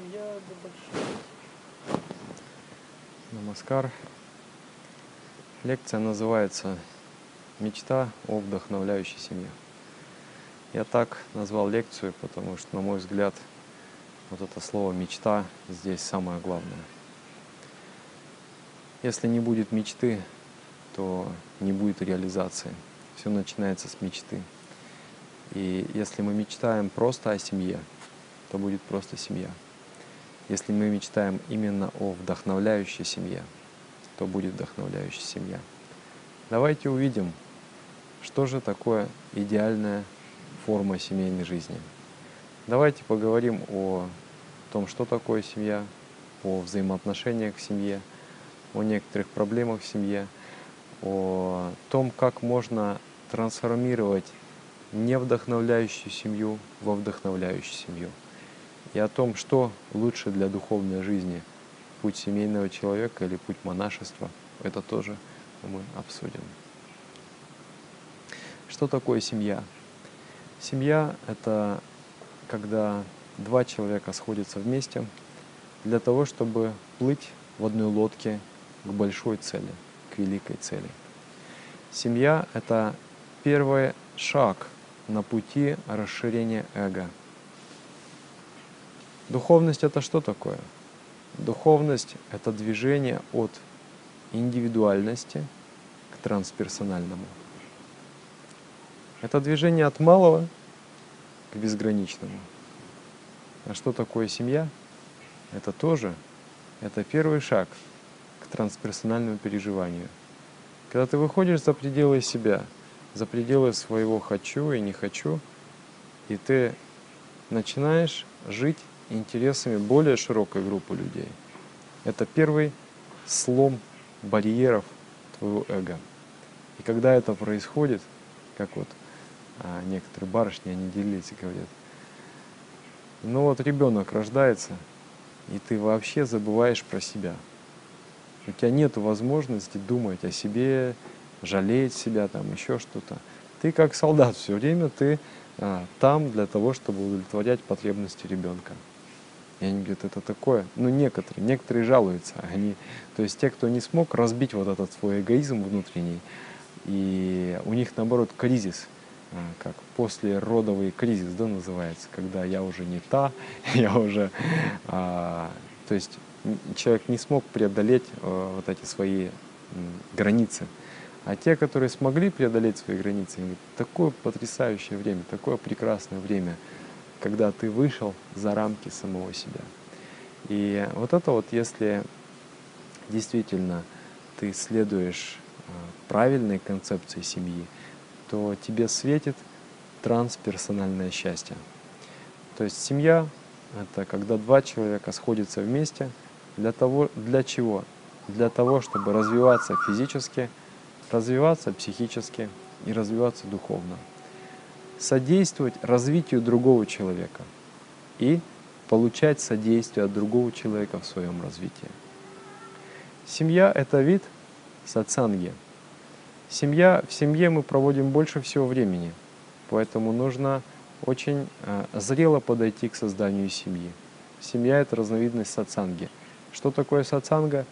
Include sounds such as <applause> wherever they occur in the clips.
семья до большой. Намаскар. Лекция называется «Мечта о вдохновляющей семье». Я так назвал лекцию, потому что, на мой взгляд, вот это слово «мечта» здесь самое главное. Если не будет мечты, то не будет реализации. Все начинается с мечты. И если мы мечтаем просто о семье, то будет просто семья. Если мы мечтаем именно о вдохновляющей семье, то будет вдохновляющая семья. Давайте увидим, что же такое идеальная форма семейной жизни. Давайте поговорим о том, что такое семья, о взаимоотношениях в семье, о некоторых проблемах в семье, о том, как можно трансформировать невдохновляющую семью во вдохновляющую семью. И о том, что лучше для духовной жизни, путь семейного человека или путь монашества, это тоже мы обсудим. Что такое семья? Семья — это когда два человека сходятся вместе для того, чтобы плыть в одной лодке к большой цели, к великой цели. Семья — это первый шаг на пути расширения эго. Духовность это что такое? Духовность это движение от индивидуальности к трансперсональному. Это движение от малого к безграничному. А что такое семья? Это тоже, это первый шаг к трансперсональному переживанию. Когда ты выходишь за пределы себя – за пределы своего «хочу» и «не хочу», и ты начинаешь жить интересами более широкой группы людей. Это первый слом барьеров твоего эго. И когда это происходит, как вот а, некоторые барышни, они делились и говорят, ну вот ребенок рождается, и ты вообще забываешь про себя. У тебя нет возможности думать о себе, жалеть себя, там еще что-то. Ты как солдат все время, ты а, там для того, чтобы удовлетворять потребности ребенка. И они говорят, это такое. Ну, некоторые, некоторые жалуются. Они, то есть те, кто не смог разбить вот этот свой эгоизм внутренний, и у них, наоборот, кризис, а, как после родовый кризис, да, называется, когда я уже не та, <laughs> я уже, а, то есть человек не смог преодолеть а, вот эти свои границы. А те, которые смогли преодолеть свои границы, говорят, такое потрясающее время, такое прекрасное время, когда ты вышел за рамки самого себя. И вот это вот, если действительно ты следуешь э, правильной концепции семьи, то тебе светит трансперсональное счастье. То есть семья — это когда два человека сходятся вместе для того, для чего? Для того, чтобы развиваться физически — развиваться психически и развиваться духовно, содействовать развитию другого человека и получать содействие от другого человека в своем развитии. Семья – это вид сатсанги. Семья, в семье мы проводим больше всего времени, поэтому нужно очень э, зрело подойти к созданию семьи. Семья – это разновидность сатсанги. Что такое сатсанга?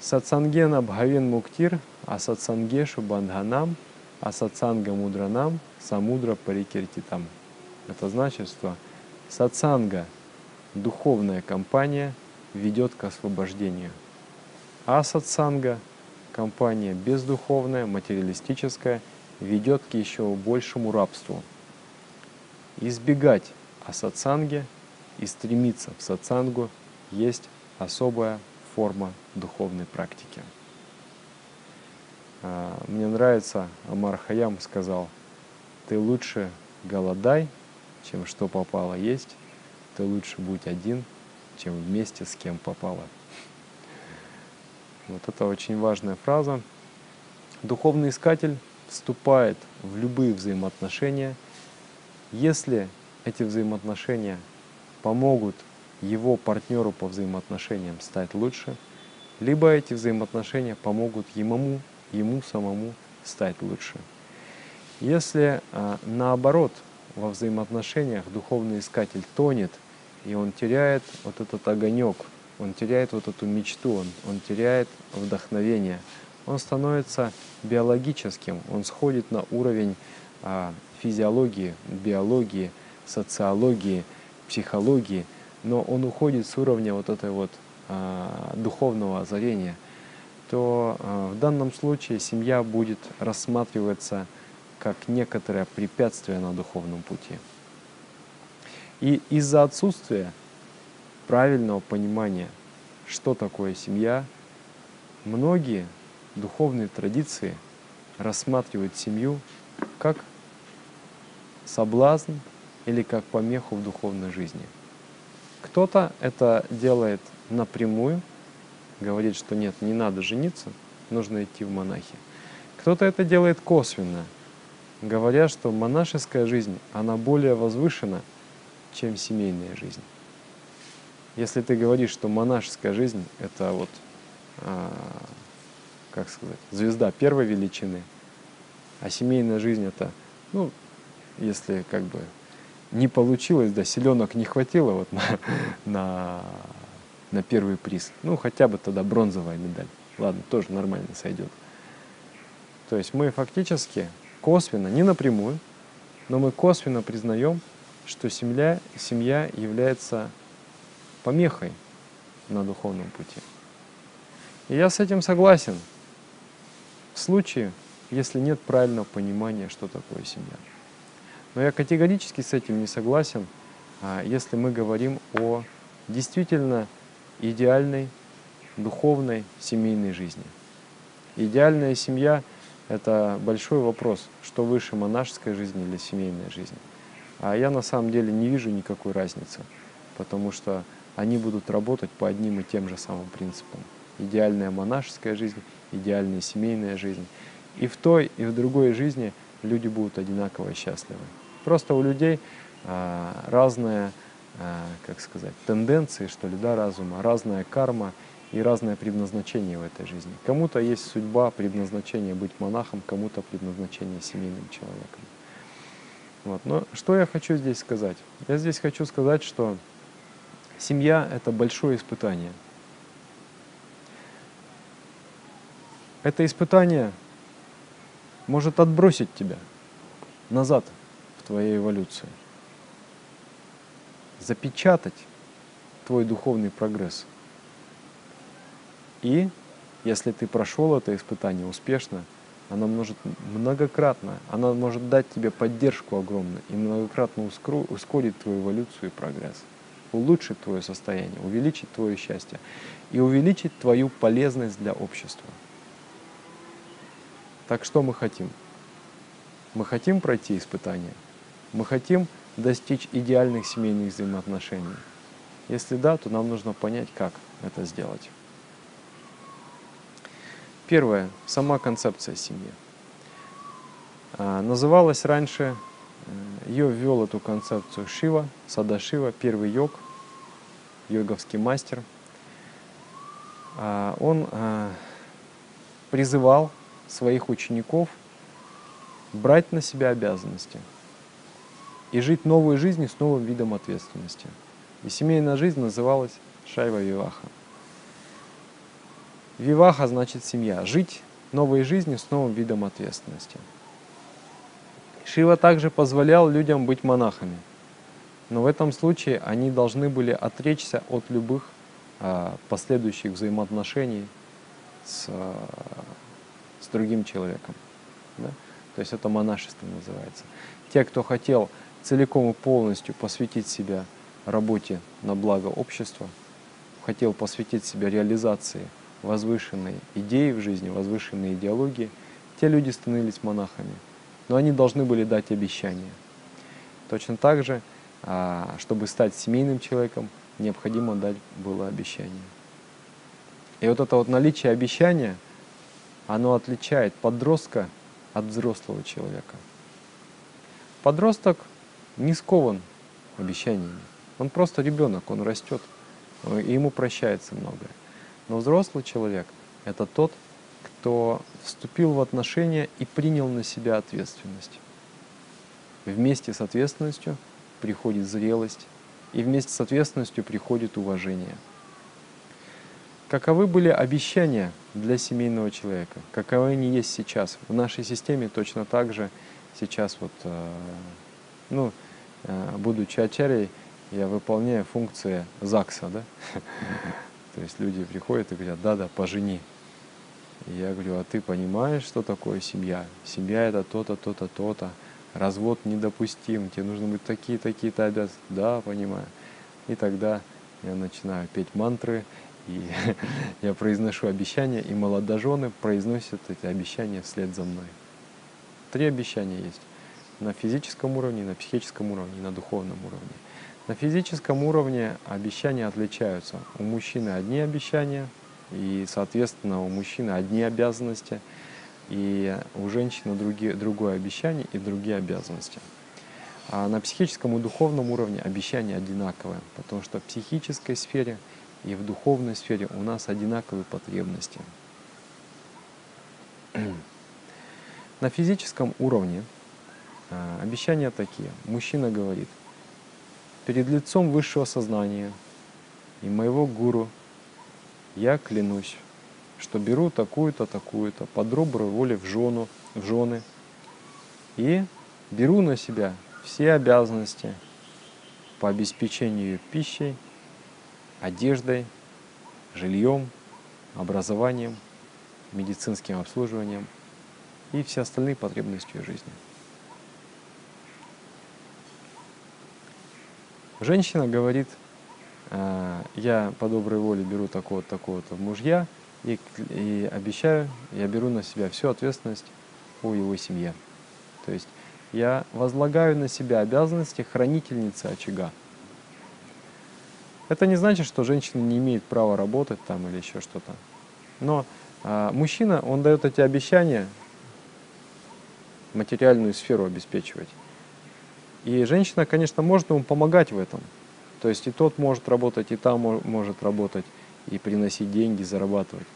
Сатсангена Бхавин Муктир Асатсангешу Бандханам, Асатсанга Мудранам, Самудра Парикиртитам. Это значит, что сатсанга, духовная компания, ведет к освобождению. А сатсанга, компания бездуховная, материалистическая, ведет к еще большему рабству. Избегать асатсанги и стремиться в сатсангу есть особая форма духовной практики. А, мне нравится, Амар Хаям сказал, ты лучше голодай, чем что попало есть, ты лучше будь один, чем вместе с кем попало. Вот это очень важная фраза. Духовный искатель вступает в любые взаимоотношения, если эти взаимоотношения помогут его партнеру по взаимоотношениям стать лучше, либо эти взаимоотношения помогут ему ему самому стать лучше. Если а, наоборот во взаимоотношениях духовный искатель тонет и он теряет вот этот огонек, он теряет вот эту мечту, он, он теряет вдохновение. Он становится биологическим, он сходит на уровень а, физиологии, биологии, социологии, психологии, но он уходит с уровня вот этой вот а, духовного озарения, то в данном случае семья будет рассматриваться как некоторое препятствие на духовном пути. И из-за отсутствия правильного понимания, что такое семья, многие духовные традиции рассматривают семью как соблазн или как помеху в духовной жизни. Кто-то это делает напрямую, говорит, что нет, не надо жениться, нужно идти в монахи. Кто-то это делает косвенно, говоря, что монашеская жизнь, она более возвышена, чем семейная жизнь. Если ты говоришь, что монашеская жизнь – это вот, а, как сказать, звезда первой величины, а семейная жизнь – это, ну, если как бы не получилось, да, селенок не хватило вот на, <laughs> на, на первый приз, ну, хотя бы тогда бронзовая медаль. Ладно, тоже нормально сойдет. То есть мы фактически косвенно, не напрямую, но мы косвенно признаем, что семья, семья является помехой на духовном пути. И я с этим согласен в случае, если нет правильного понимания, что такое семья. Но я категорически с этим не согласен, а, если мы говорим о действительно идеальной духовной семейной жизни. Идеальная семья – это большой вопрос, что выше монашеская жизнь или семейная жизнь. А я на самом деле не вижу никакой разницы, потому что они будут работать по одним и тем же самым принципам. Идеальная монашеская жизнь, идеальная семейная жизнь. И в той, и в другой жизни люди будут одинаково счастливы. Просто у людей а, разная, а, как сказать, тенденции, что ли, да, разума, разная карма и разное предназначение в этой жизни. Кому-то есть судьба, предназначение быть монахом, кому-то предназначение семейным человеком. Вот. Но что я хочу здесь сказать? Я здесь хочу сказать, что семья – это большое испытание. Это испытание может отбросить тебя назад в твоей эволюции, запечатать твой духовный прогресс. И если ты прошел это испытание успешно, она может многократно, она может дать тебе поддержку огромную и многократно ускорить твою эволюцию и прогресс, улучшить твое состояние, увеличить твое счастье и увеличить твою полезность для общества. Так что мы хотим? Мы хотим пройти испытание? Мы хотим достичь идеальных семейных взаимоотношений? Если да, то нам нужно понять, как это сделать. Первое. Сама концепция семьи. А, называлась раньше, э, ее ввел эту концепцию Шива, Сада Шива, первый йог, йоговский мастер. А, он а, призывал своих учеников брать на себя обязанности и жить новой жизнью с новым видом ответственности. И семейная жизнь называлась Шайва Виваха. Виваха значит семья. Жить новой жизнью с новым видом ответственности. Шива также позволял людям быть монахами. Но в этом случае они должны были отречься от любых а, последующих взаимоотношений с, а, с другим человеком. Да? То есть это монашество называется. Те, кто хотел целиком и полностью посвятить себя работе на благо общества, хотел посвятить себя реализации возвышенной идеи в жизни, возвышенной идеологии, те люди становились монахами. Но они должны были дать обещание. Точно так же, а, чтобы стать семейным человеком, необходимо дать было обещание. И вот это вот наличие обещания, оно отличает подростка от взрослого человека. Подросток не скован обещаниями. Он просто ребенок, он растет, и ему прощается многое. Но взрослый человек – это тот, кто вступил в отношения и принял на себя ответственность. Вместе с ответственностью приходит зрелость и вместе с ответственностью приходит уважение. Каковы были обещания для семейного человека? Каковы они есть сейчас? В нашей системе точно так же сейчас вот, э, ну, э, будучи ачарей, я выполняю функции ЗАГСа, да? То есть люди приходят и говорят, да-да, пожени. И я говорю, а ты понимаешь, что такое семья? Семья это то-то, то-то, то-то. Развод недопустим, тебе нужно быть такие, такие-то обязанности. Да, понимаю. И тогда я начинаю петь мантры, и <laughs> я произношу обещания, и молодожены произносят эти обещания вслед за мной. Три обещания есть. На физическом уровне, на психическом уровне и на духовном уровне. На физическом уровне обещания отличаются. У мужчины одни обещания, и, соответственно, у мужчины одни обязанности, и у женщины другие, другое обещание и другие обязанности. А на психическом и духовном уровне обещания одинаковые, потому что в психической сфере и в духовной сфере у нас одинаковые потребности. <clears throat> На физическом уровне а, обещания такие. Мужчина говорит – перед лицом высшего сознания и моего гуру я клянусь, что беру такую-то, такую-то по доброй воле в, жену, в жены и беру на себя все обязанности по обеспечению пищей, одеждой, жильем, образованием, медицинским обслуживанием и все остальные потребности жизни. Женщина говорит, «А, я по доброй воле беру такого-то, такого-то мужья и, и обещаю, я беру на себя всю ответственность по его семье. То есть я возлагаю на себя обязанности хранительницы очага. Это не значит, что женщина не имеет права работать там или еще что-то. Но а, мужчина, он дает эти обещания материальную сферу обеспечивать. И женщина, конечно, может ему помогать в этом. То есть и тот может работать, и там может работать, и приносить деньги, зарабатывать.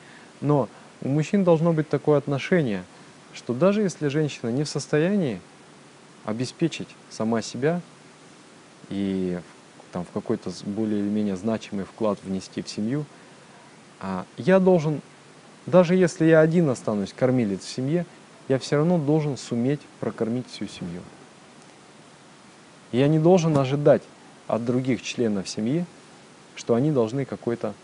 Но у мужчин должно быть такое отношение, что даже если женщина не в состоянии обеспечить сама себя и там, в какой-то более или менее значимый вклад внести в семью, а я должен, даже если я один останусь кормилец в семье, я все равно должен суметь прокормить всю семью. Я не должен ожидать от других членов семьи, что они должны какой-то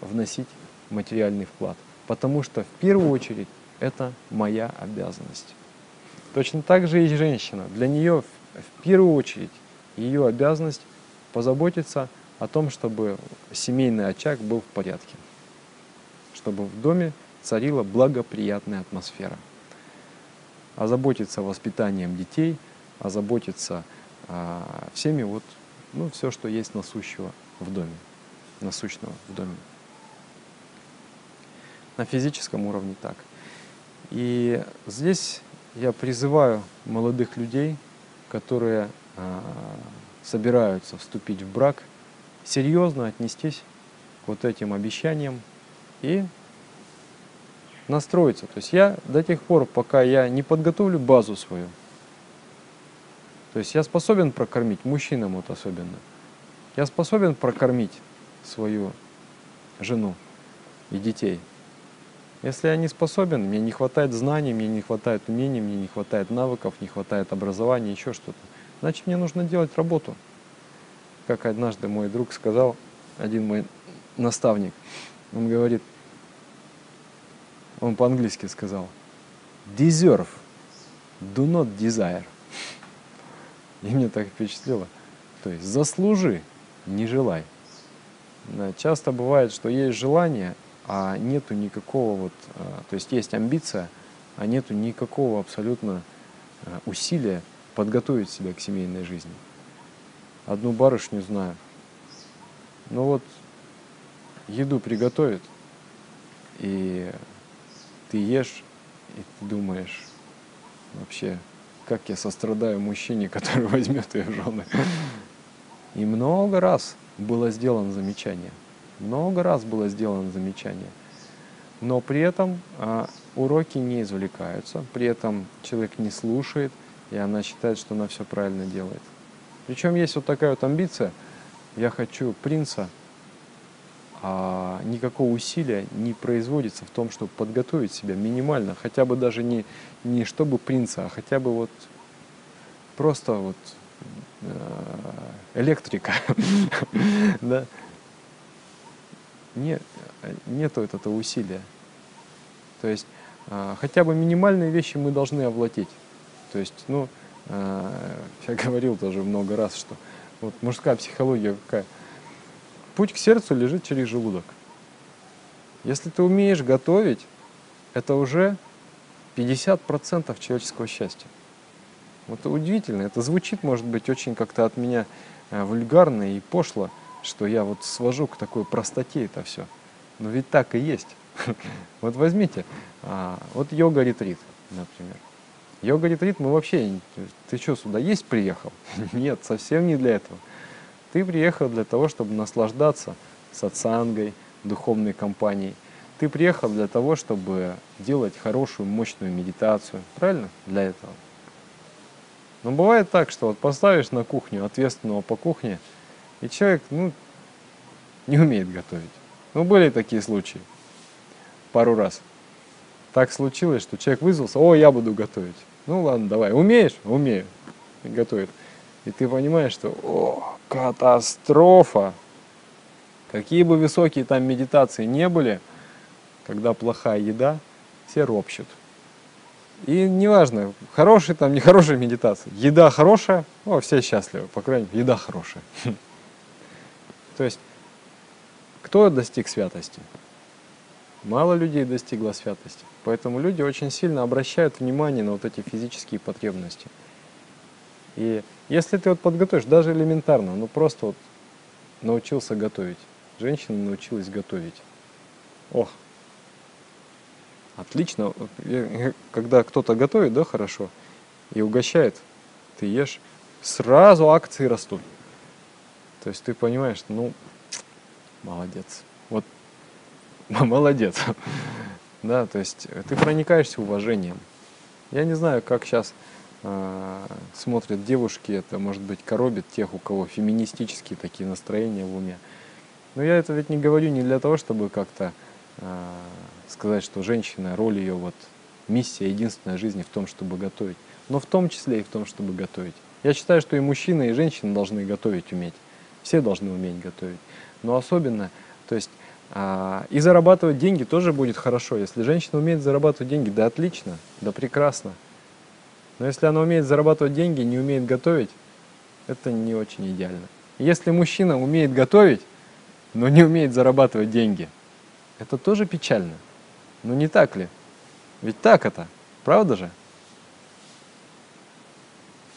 вносить материальный вклад. Потому что в первую очередь это моя обязанность. Точно так же и женщина. Для нее в первую очередь ее обязанность позаботиться о том, чтобы семейный очаг был в порядке. Чтобы в доме царила благоприятная атмосфера. Озаботиться воспитанием детей, озаботиться а, всеми вот, ну, все, что есть насущего в доме, насущного в доме. На физическом уровне так. И здесь я призываю молодых людей, которые а, собираются вступить в брак, серьезно отнестись к вот этим обещаниям и настроиться. То есть я до тех пор, пока я не подготовлю базу свою, то есть я способен прокормить, мужчинам вот особенно, я способен прокормить свою жену и детей. Если я не способен, мне не хватает знаний, мне не хватает умений, мне не хватает навыков, не хватает образования, еще что-то, значит мне нужно делать работу. Как однажды мой друг сказал, один мой наставник, он говорит, он по-английски сказал, deserve, do not desire. И мне так впечатлило. То есть заслужи, не желай. Часто бывает, что есть желание, а нету никакого вот, а, то есть есть амбиция, а нету никакого абсолютно а, усилия подготовить себя к семейной жизни. Одну барышню знаю. Ну вот, еду приготовит, и ты ешь, и ты думаешь, вообще, как я сострадаю мужчине, который <laughs> возьмет ее жены. И много раз было сделано замечание. Много раз было сделано замечание. Но при этом а, уроки не извлекаются, при этом человек не слушает, и она считает, что она все правильно делает. Причем есть вот такая вот амбиция, я хочу принца, а никакого усилия не производится в том, чтобы подготовить себя минимально, хотя бы даже не, не чтобы принца, а хотя бы вот просто вот э, электрика, <laughs> да, нет, нету этого усилия. То есть э, хотя бы минимальные вещи мы должны овладеть. То есть, ну, э, <laughs> я говорил тоже много раз, что вот мужская психология какая – Путь к сердцу лежит через желудок. Если ты умеешь готовить, это уже 50% человеческого счастья. Вот удивительно, это звучит, может быть, очень как-то от меня э, вульгарно и пошло, что я вот свожу к такой простоте это все. Но ведь так и есть. <laughs> Вот возьмите, а, вот йога-ретрит, например. Йога-ретрит мы вообще, ты что, сюда есть приехал? <laughs> Нет, совсем не для этого. Ты приехал для того, чтобы наслаждаться сатсангой, духовной компанией. Ты приехал для того, чтобы делать хорошую, мощную медитацию. Правильно? Для этого. Но бывает так, что вот поставишь на кухню ответственного по кухне, и человек, ну, не умеет готовить. Ну, были такие случаи. Пару раз. Так случилось, что человек вызвался, о, я буду готовить. Ну ладно, давай. Умеешь? Умею. И готовит. И ты понимаешь, что о, катастрофа. Какие бы высокие там медитации не были, когда плохая еда, все ропщут. И неважно, хорошая там, нехорошая медитация. Еда хорошая, о, все счастливы, по крайней мере, еда хорошая. <laughs> То есть, кто достиг святости? Мало людей достигло святости. Поэтому люди очень сильно обращают внимание на вот эти физические потребности. И если ты вот подготовишь, даже элементарно, ну просто вот научился готовить. Женщина научилась готовить. Ох, отлично. Когда кто-то готовит, да, хорошо, и угощает, ты ешь, сразу акции растут. То есть ты понимаешь, ну, молодец. Вот, <laughs> молодец. <laughs> Да, то есть ты проникаешься уважением. Я не знаю, как сейчас смотрят девушки, это, может быть, коробит тех, у кого феминистические такие настроения в уме. Но я это ведь не говорю не для того, чтобы как-то э, сказать, что женщина, роль ее, вот, миссия единственная жизни в том, чтобы готовить. Но в том числе и в том, чтобы готовить. Я считаю, что и мужчина, и женщина должны готовить уметь. Все должны уметь готовить. Но особенно, то есть, а, и зарабатывать деньги тоже будет хорошо. Если женщина умеет зарабатывать деньги, да отлично, да прекрасно. Но если она умеет зарабатывать деньги, не умеет готовить, это не очень идеально. Если мужчина умеет готовить, но не умеет зарабатывать деньги, это тоже печально. Ну не так ли? Ведь так это, правда же?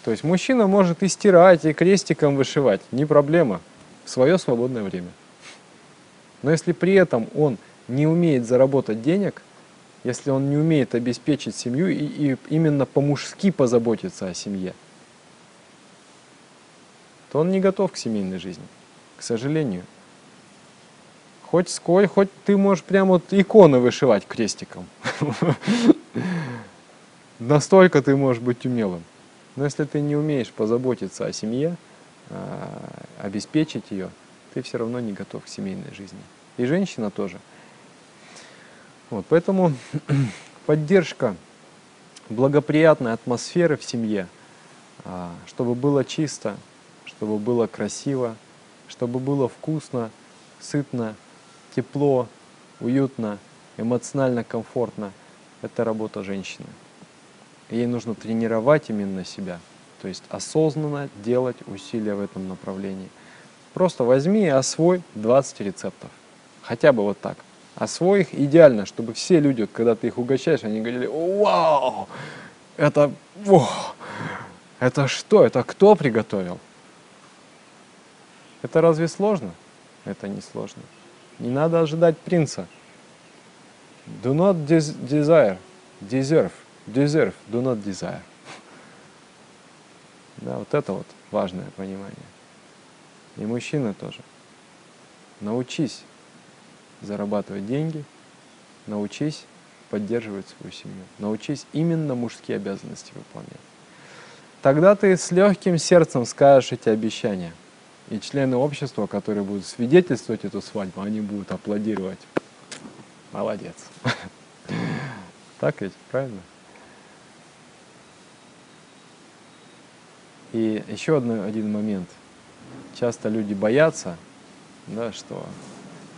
То есть мужчина может и стирать, и крестиком вышивать, не проблема, в свое свободное время. Но если при этом он не умеет заработать денег – если он не умеет обеспечить семью и, и именно по-мужски позаботиться о семье, то он не готов к семейной жизни, к сожалению. Хоть сколь, хоть ты можешь прямо вот иконы вышивать крестиком. <laughs> Настолько ты можешь быть умелым. Но если ты не умеешь позаботиться о семье, а, обеспечить ее, ты все равно не готов к семейной жизни. И женщина тоже – вот, поэтому <clears throat> поддержка благоприятной атмосферы в семье, а, чтобы было чисто, чтобы было красиво, чтобы было вкусно, сытно, тепло, уютно, эмоционально комфортно. Это работа женщины. Ей нужно тренировать именно себя, то есть осознанно делать усилия в этом направлении. Просто возьми и освой 20 рецептов. Хотя бы вот так – а своих идеально, чтобы все люди, когда ты их угощаешь, они говорили, вау, это, о, это что, это кто приготовил? Это разве сложно? Это не сложно. Не надо ожидать принца. Do not desire, deserve, deserve, do not desire. Да, вот это вот важное понимание. И мужчины тоже. Научись зарабатывать деньги, научись поддерживать свою семью, научись именно мужские обязанности выполнять. Тогда ты с легким сердцем скажешь эти обещания. И члены общества, которые будут свидетельствовать эту свадьбу, они будут аплодировать. Молодец. <laughs> Так ведь, правильно? И еще один момент. Часто люди боятся, да, что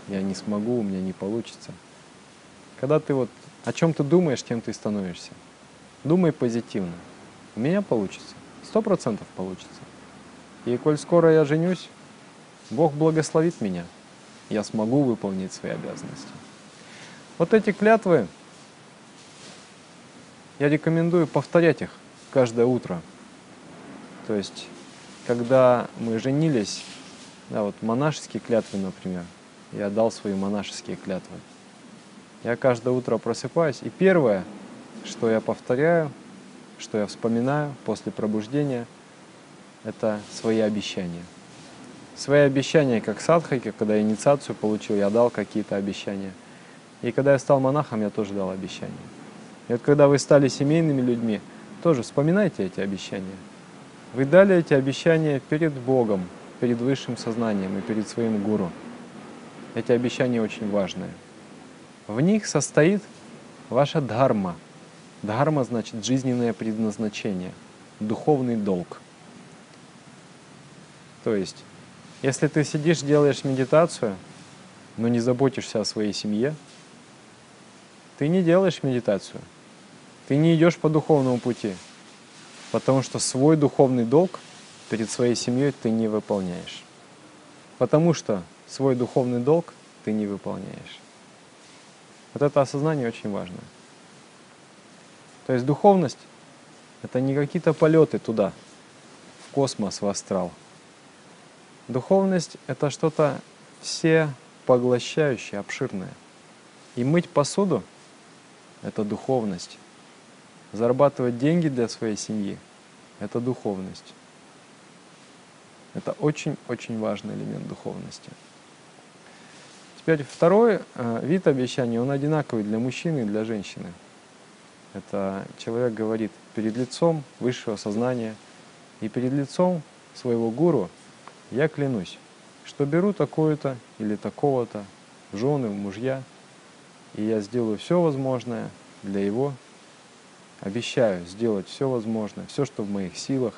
я не смогу, у меня не получится. Когда ты вот о чем ты думаешь, тем ты становишься. Думай позитивно. У меня получится. Сто процентов получится. И коль скоро я женюсь, Бог благословит меня. Я смогу выполнить свои обязанности. Вот эти клятвы, я рекомендую повторять их каждое утро. То есть, когда мы женились, да, вот монашеские клятвы, например, я дал свои монашеские клятвы. Я каждое утро просыпаюсь, и первое, что я повторяю, что я вспоминаю после пробуждения, это свои обещания. Свои обещания, как садхаки, когда я инициацию получил, я дал какие-то обещания. И когда я стал монахом, я тоже дал обещания. И вот когда вы стали семейными людьми, тоже вспоминайте эти обещания. Вы дали эти обещания перед Богом, перед высшим сознанием и перед своим гуру. Эти обещания очень важные. В них состоит ваша дхарма. Дхарма значит жизненное предназначение, духовный долг. То есть, если ты сидишь, делаешь медитацию, но не заботишься о своей семье, ты не делаешь медитацию. Ты не идешь по духовному пути, потому что свой духовный долг перед своей семьей ты не выполняешь. Потому что свой духовный долг ты не выполняешь. Вот это осознание очень важно. То есть духовность – это не какие-то полеты туда, в космос, в астрал. Духовность – это что-то все поглощающее, обширное. И мыть посуду – это духовность. Зарабатывать деньги для своей семьи – это духовность. Это очень-очень важный элемент духовности. Теперь второй э, вид обещания, он одинаковый для мужчины и для женщины. Это человек говорит перед лицом высшего сознания и перед лицом своего гуру я клянусь, что беру такое-то или такого-то жены, мужья, и я сделаю все возможное для его, обещаю сделать все возможное, все, что в моих силах,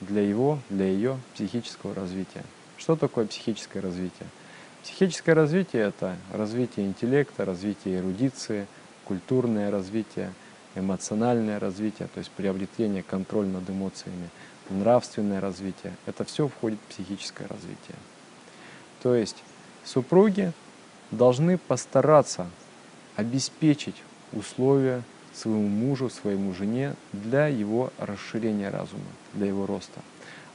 для его, для ее психического развития. Что такое психическое развитие? Психическое развитие – это развитие интеллекта, развитие эрудиции, культурное развитие, эмоциональное развитие, то есть приобретение контроля над эмоциями, нравственное развитие. Это все входит в психическое развитие. То есть супруги должны постараться обеспечить условия своему мужу, своему жене для его расширения разума, для его роста.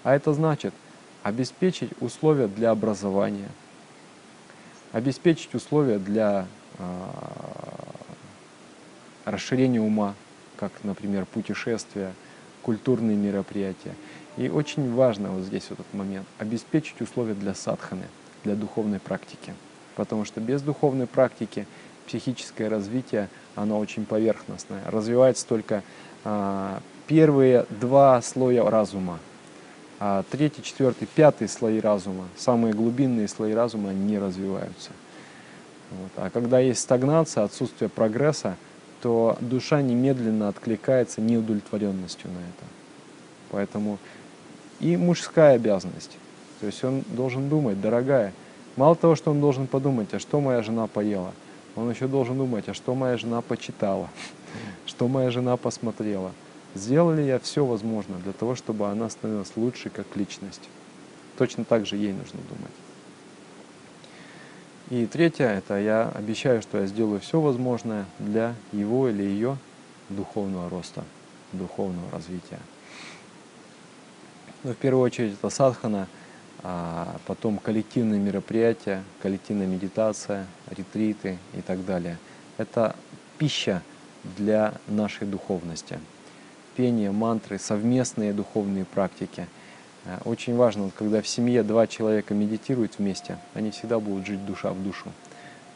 А это значит обеспечить условия для образования – обеспечить условия для э, расширения ума, как, например, путешествия, культурные мероприятия. И очень важно вот здесь вот этот момент, обеспечить условия для садханы, для духовной практики. Потому что без духовной практики психическое развитие, оно очень поверхностное. Развивается только э, первые два слоя разума – а третий, четвертый, пятый слои разума, самые глубинные слои разума, они не развиваются. Вот. А когда есть стагнация, отсутствие прогресса, то душа немедленно откликается неудовлетворенностью на это. Поэтому и мужская обязанность. То есть он должен думать, дорогая, мало того, что он должен подумать, а что моя жена поела, он еще должен думать, а что моя жена почитала, <laughs> что моя жена посмотрела. Сделал ли я все возможное для того, чтобы она становилась лучше как личность? Точно так же ей нужно думать. И третье, это я обещаю, что я сделаю все возможное для его или ее духовного роста, духовного развития. Но ну, в первую очередь это садхана, а потом коллективные мероприятия, коллективная медитация, ретриты и так далее. Это пища для нашей духовности пение, мантры, совместные духовные практики. Э, очень важно, когда в семье два человека медитируют вместе, они всегда будут жить душа в душу.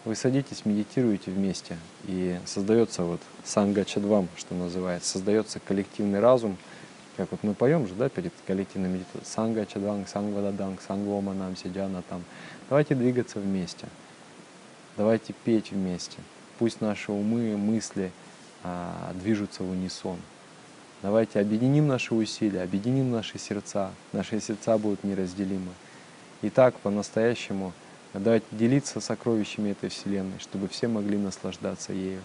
Вы садитесь, медитируете вместе, и создается вот санга чадвам, что называется, создается коллективный разум, Как вот мы поем же, да, перед коллективной медитацией. Санга чаданг, санга даданг, сидяна там. Давайте двигаться вместе. Давайте петь вместе. Пусть наши умы, мысли а, движутся в унисон. Давайте объединим наши усилия, объединим наши сердца. Наши сердца будут неразделимы. И так по-настоящему давайте делиться сокровищами этой Вселенной, чтобы все могли наслаждаться ею.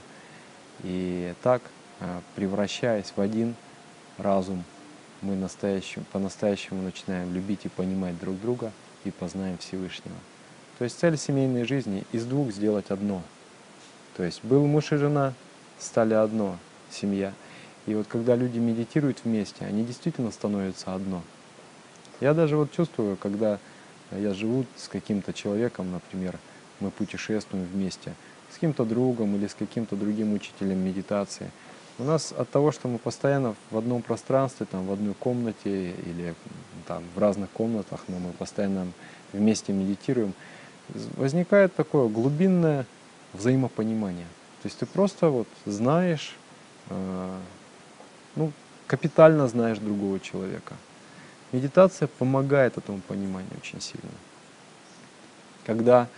И так, а, превращаясь в один разум, мы по-настоящему начинаем любить и понимать друг друга и познаем Всевышнего. То есть цель семейной жизни из двух сделать одно. То есть был муж и жена, стали одно, семья. И вот когда люди медитируют вместе, они действительно становятся одно. Я даже вот чувствую, когда я живу с каким-то человеком, например, мы путешествуем вместе, с каким-то другом или с каким-то другим учителем медитации. У нас от того, что мы постоянно в одном пространстве, там, в одной комнате или там, в разных комнатах, но мы постоянно вместе медитируем, возникает такое глубинное взаимопонимание. То есть ты просто вот знаешь, э, ну, капитально знаешь другого человека. Медитация помогает этому пониманию очень сильно. Когда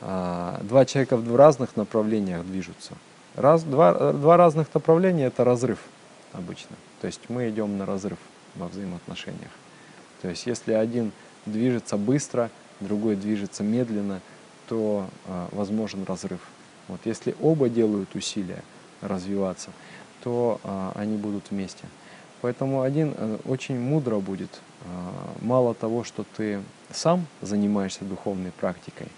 э, два человека в разных направлениях движутся, раз, два, два разных направления это разрыв обычно. То есть мы идем на разрыв во взаимоотношениях. То есть если один движется быстро, другой движется медленно, то э, возможен разрыв. Вот если оба делают усилия развиваться, то э, они будут вместе. Поэтому один э, очень мудро будет. Э, мало того, что ты сам занимаешься духовной практикой,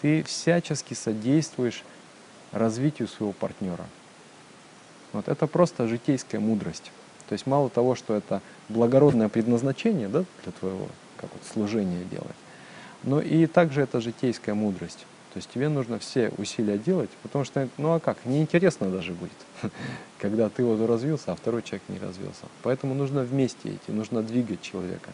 ты всячески содействуешь развитию своего партнера. Вот это просто житейская мудрость. То есть мало того, что это благородное предназначение да, для твоего как вот, служения делать, но и также это житейская мудрость. То есть тебе нужно все усилия делать, потому что, ну а как, неинтересно даже будет, <laughs> когда ты вот развился, а второй человек не развился. Поэтому нужно вместе идти, нужно двигать человека.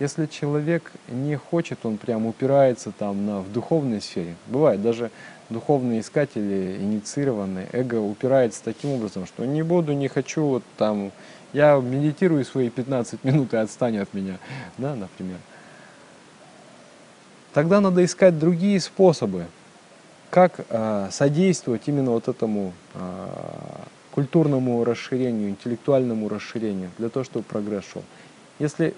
Если человек не хочет, он прям упирается там на, в духовной сфере. Бывает, даже духовные искатели, инициированные, эго упирается таким образом, что не буду, не хочу, вот там, я медитирую свои 15 минут и отстань от меня, да, например. Тогда надо искать другие способы, как э, содействовать именно вот этому э, культурному расширению, интеллектуальному расширению, для того, чтобы прогресс шел. Если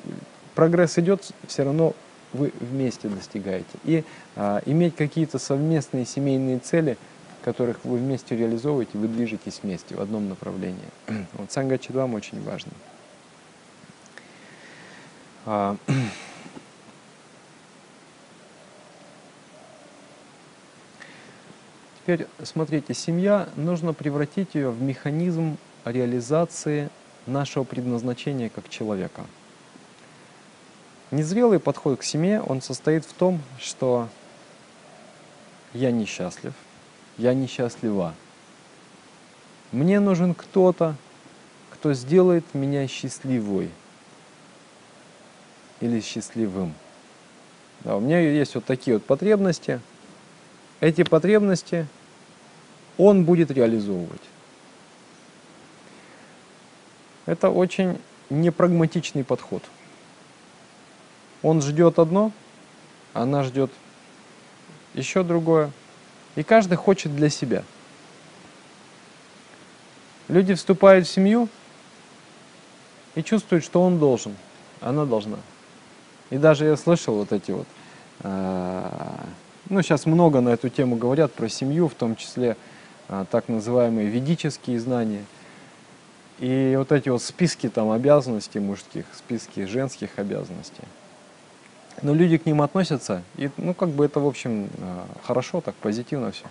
прогресс идет, все равно вы вместе достигаете. И э, иметь какие-то совместные семейные цели, которых вы вместе реализовываете, вы движетесь вместе в одном направлении. <clears throat> Вот санга чидвам очень важно. <clears throat> Теперь смотрите, семья, нужно превратить ее в механизм реализации нашего предназначения как человека. Незрелый подход к семье, он состоит в том, что я несчастлив, я несчастлива. Мне нужен кто-то, кто сделает меня счастливой или счастливым. Да, у меня есть вот такие вот потребности. Эти потребности он будет реализовывать. Это очень непрагматичный подход. Он ждет одно, она ждет еще другое. И каждый хочет для себя. Люди вступают в семью и чувствуют, что он должен, она должна. И даже я слышал вот эти вот, э, ну сейчас много на эту тему говорят про семью, в том числе так называемые ведические знания. И вот эти вот списки там обязанностей мужских, списки женских обязанностей. Но люди к ним относятся, и ну как бы это в общем а, хорошо, так позитивно все.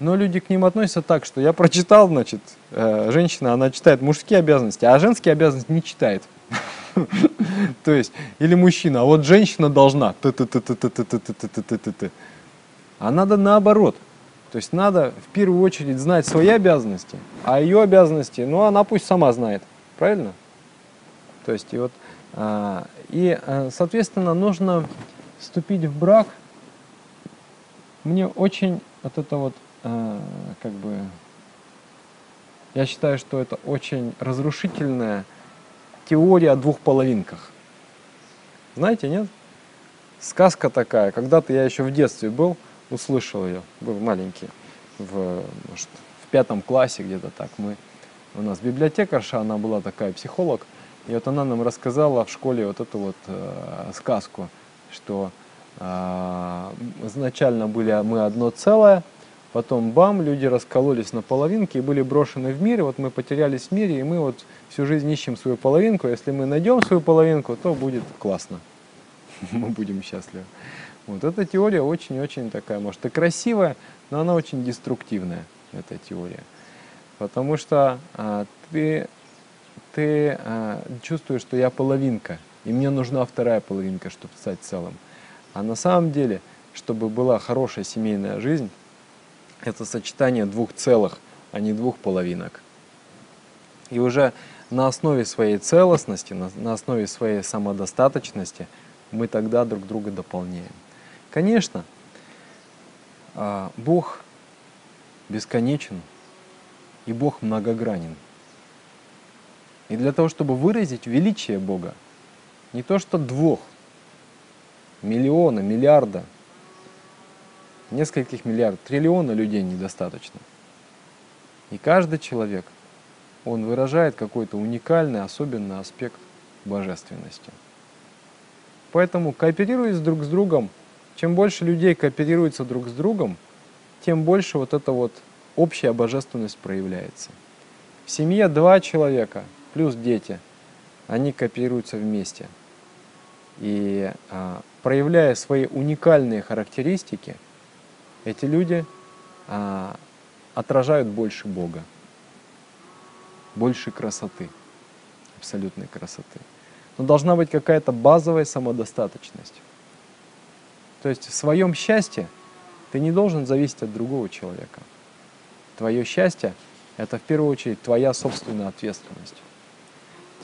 Но люди к ним относятся так, что я прочитал, значит, э, женщина, она читает мужские обязанности, а женские обязанности не читает. <laughs> То есть, или мужчина, а вот женщина должна. А надо наоборот. То есть надо в первую очередь знать свои обязанности, а ее обязанности, ну она пусть сама знает, правильно? То есть и вот а, и а, соответственно нужно вступить в брак. Мне очень вот это вот а, как бы я считаю, что это очень разрушительная теория о двух половинках. Знаете, нет? Сказка такая. Когда-то я еще в детстве был, услышал ее, был маленький, в, может, в пятом классе где-то так. Мы, у нас библиотекарша, она была такая психолог, и вот она нам рассказала в школе вот эту вот э, сказку, что э, изначально были мы одно целое, потом бам, люди раскололись на половинки и были брошены в мир, и вот мы потерялись в мире, и мы вот всю жизнь ищем свою половинку, если мы найдем свою половинку, то будет классно, <laughs> мы будем счастливы. Вот эта теория очень-очень такая, может и красивая, но она очень деструктивная, эта теория. Потому что а, ты ты э, чувствуешь, что я половинка, и мне нужна вторая половинка, чтобы стать целым. А на самом деле, чтобы была хорошая семейная жизнь, это сочетание двух целых, а не двух половинок. И уже на основе своей целостности, на, на основе своей самодостаточности мы тогда друг друга дополняем. Конечно, э, Бог бесконечен, и Бог многогранен. И для того, чтобы выразить величие Бога, не то что двух, миллиона, миллиарда, нескольких миллиардов, триллиона людей недостаточно. И каждый человек, он выражает какой-то уникальный, особенный аспект божественности. Поэтому кооперируясь друг с другом, чем больше людей кооперируются друг с другом, тем больше вот эта вот общая божественность проявляется. В семье два человека – плюс дети, они кооперируются вместе. И а, проявляя свои уникальные характеристики, эти люди а, отражают больше Бога, больше красоты, абсолютной красоты. Но должна быть какая-то базовая самодостаточность. То есть в своем счастье ты не должен зависеть от другого человека. Твое счастье – это в первую очередь твоя собственная ответственность.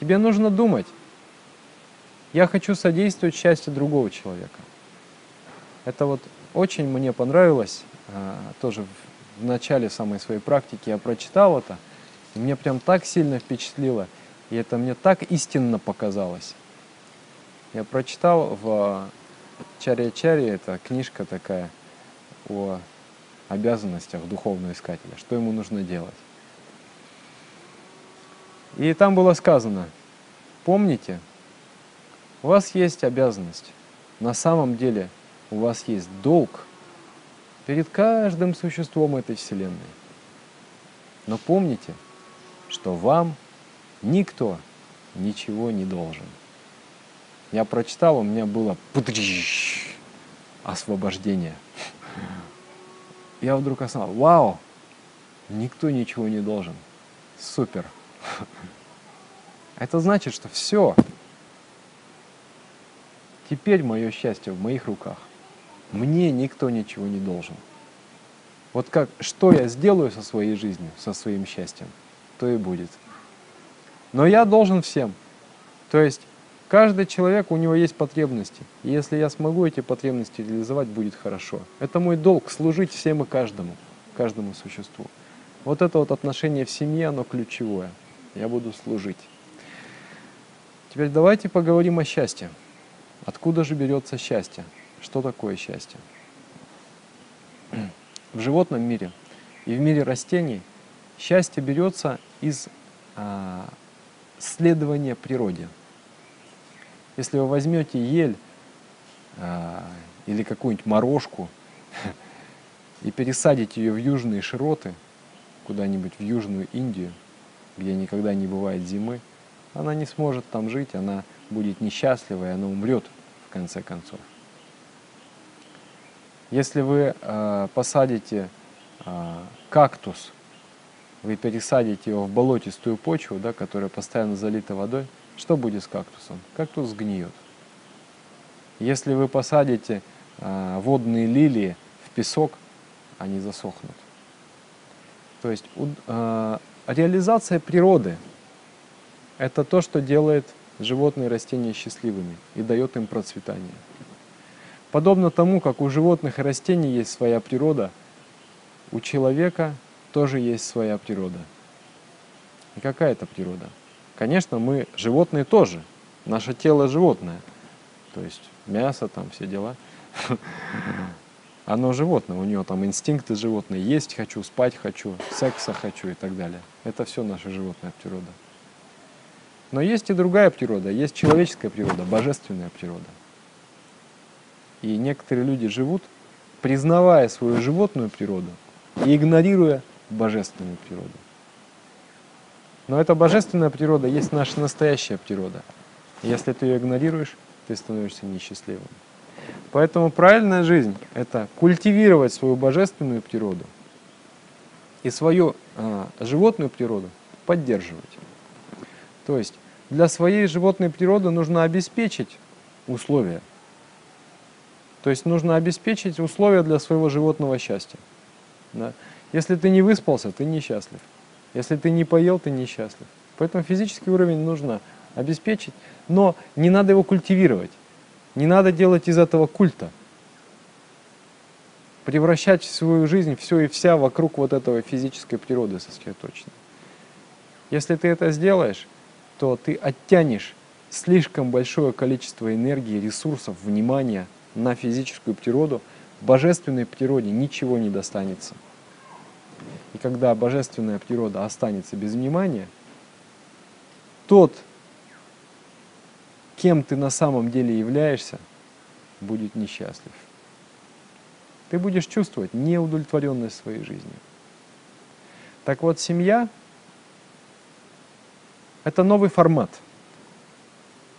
Тебе нужно думать, я хочу содействовать счастью другого человека. Это вот очень мне понравилось, а, тоже в начале самой своей практики я прочитал это, и мне прям так сильно впечатлило, и это мне так истинно показалось. Я прочитал в Чаря-Чаре, это книжка такая о обязанностях духовного искателя, что ему нужно делать. И там было сказано, помните, у вас есть обязанность, на самом деле у вас есть долг перед каждым существом этой Вселенной. Но помните, что вам никто ничего не должен. Я прочитал, у меня было освобождение. Я вдруг осознал, вау, никто ничего не должен. Супер. Это значит, что все. Теперь мое счастье в моих руках. Мне никто ничего не должен. Вот как, что я сделаю со своей жизнью, со своим счастьем, то и будет. Но я должен всем. То есть каждый человек, у него есть потребности. И если я смогу эти потребности реализовать, будет хорошо. Это мой долг, служить всем и каждому, каждому существу. Вот это вот отношение в семье, оно ключевое я буду служить. Теперь давайте поговорим о счастье. Откуда же берется счастье? Что такое счастье? <clears throat> В животном мире и в мире растений счастье берется из а, следования природе. Если вы возьмете ель а, или какую-нибудь морожку <laughs> и пересадите ее в южные широты, куда-нибудь в Южную Индию, где никогда не бывает зимы, она не сможет там жить, она будет несчастлива, и она умрет в конце концов. Если вы э, посадите э, кактус, вы пересадите его в болотистую почву, да, которая постоянно залита водой, что будет с кактусом? Кактус сгниет. Если вы посадите э, водные лилии в песок, они засохнут. То есть э, реализация природы – это то, что делает животные и растения счастливыми и дает им процветание. Подобно тому, как у животных и растений есть своя природа, у человека тоже есть своя природа. И какая это природа? Конечно, мы животные тоже. Наше тело животное. То есть мясо, там все дела. Оно животное, у него там инстинкты животные. Есть хочу, спать хочу, секса хочу и так далее. Это все наша животная природа. Но есть и другая природа, есть человеческая природа, божественная природа. И некоторые люди живут, признавая свою животную природу и игнорируя божественную природу. Но эта божественная природа есть наша настоящая природа. если ты ее игнорируешь, ты становишься несчастливым. Поэтому правильная жизнь – это культивировать свою божественную природу и свою э, животную природу поддерживать. То есть для своей животной природы нужно обеспечить условия. То есть нужно обеспечить условия для своего животного счастья. Да? Если ты не выспался, ты несчастлив. Если ты не поел, ты несчастлив. Поэтому физический уровень нужно обеспечить, но не надо его культивировать. Не надо делать из этого культа. Превращать свою жизнь все и вся вокруг вот этого физической природы сосредоточено. Если ты это сделаешь, то ты оттянешь слишком большое количество энергии, ресурсов, внимания на физическую природу, божественной природе ничего не достанется. И когда божественная природа останется без внимания, тот, кем ты на самом деле являешься, будет несчастлив. Ты будешь чувствовать неудовлетворенность своей жизнью. Так вот, семья это новый формат.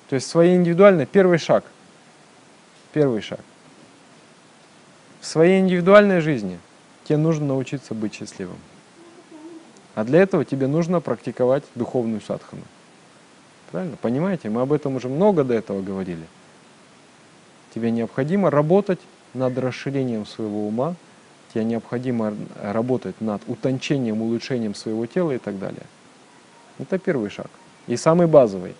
То есть своей индивидуальной первый шаг. Первый шаг. В своей индивидуальной жизни тебе нужно научиться быть счастливым. А для этого тебе нужно практиковать духовную садхану. Правильно? Понимаете? Мы об этом уже много до этого говорили. Тебе необходимо работать над расширением своего ума, тебе необходимо работать над утончением, улучшением своего тела и так далее. Это первый шаг. И самый базовый.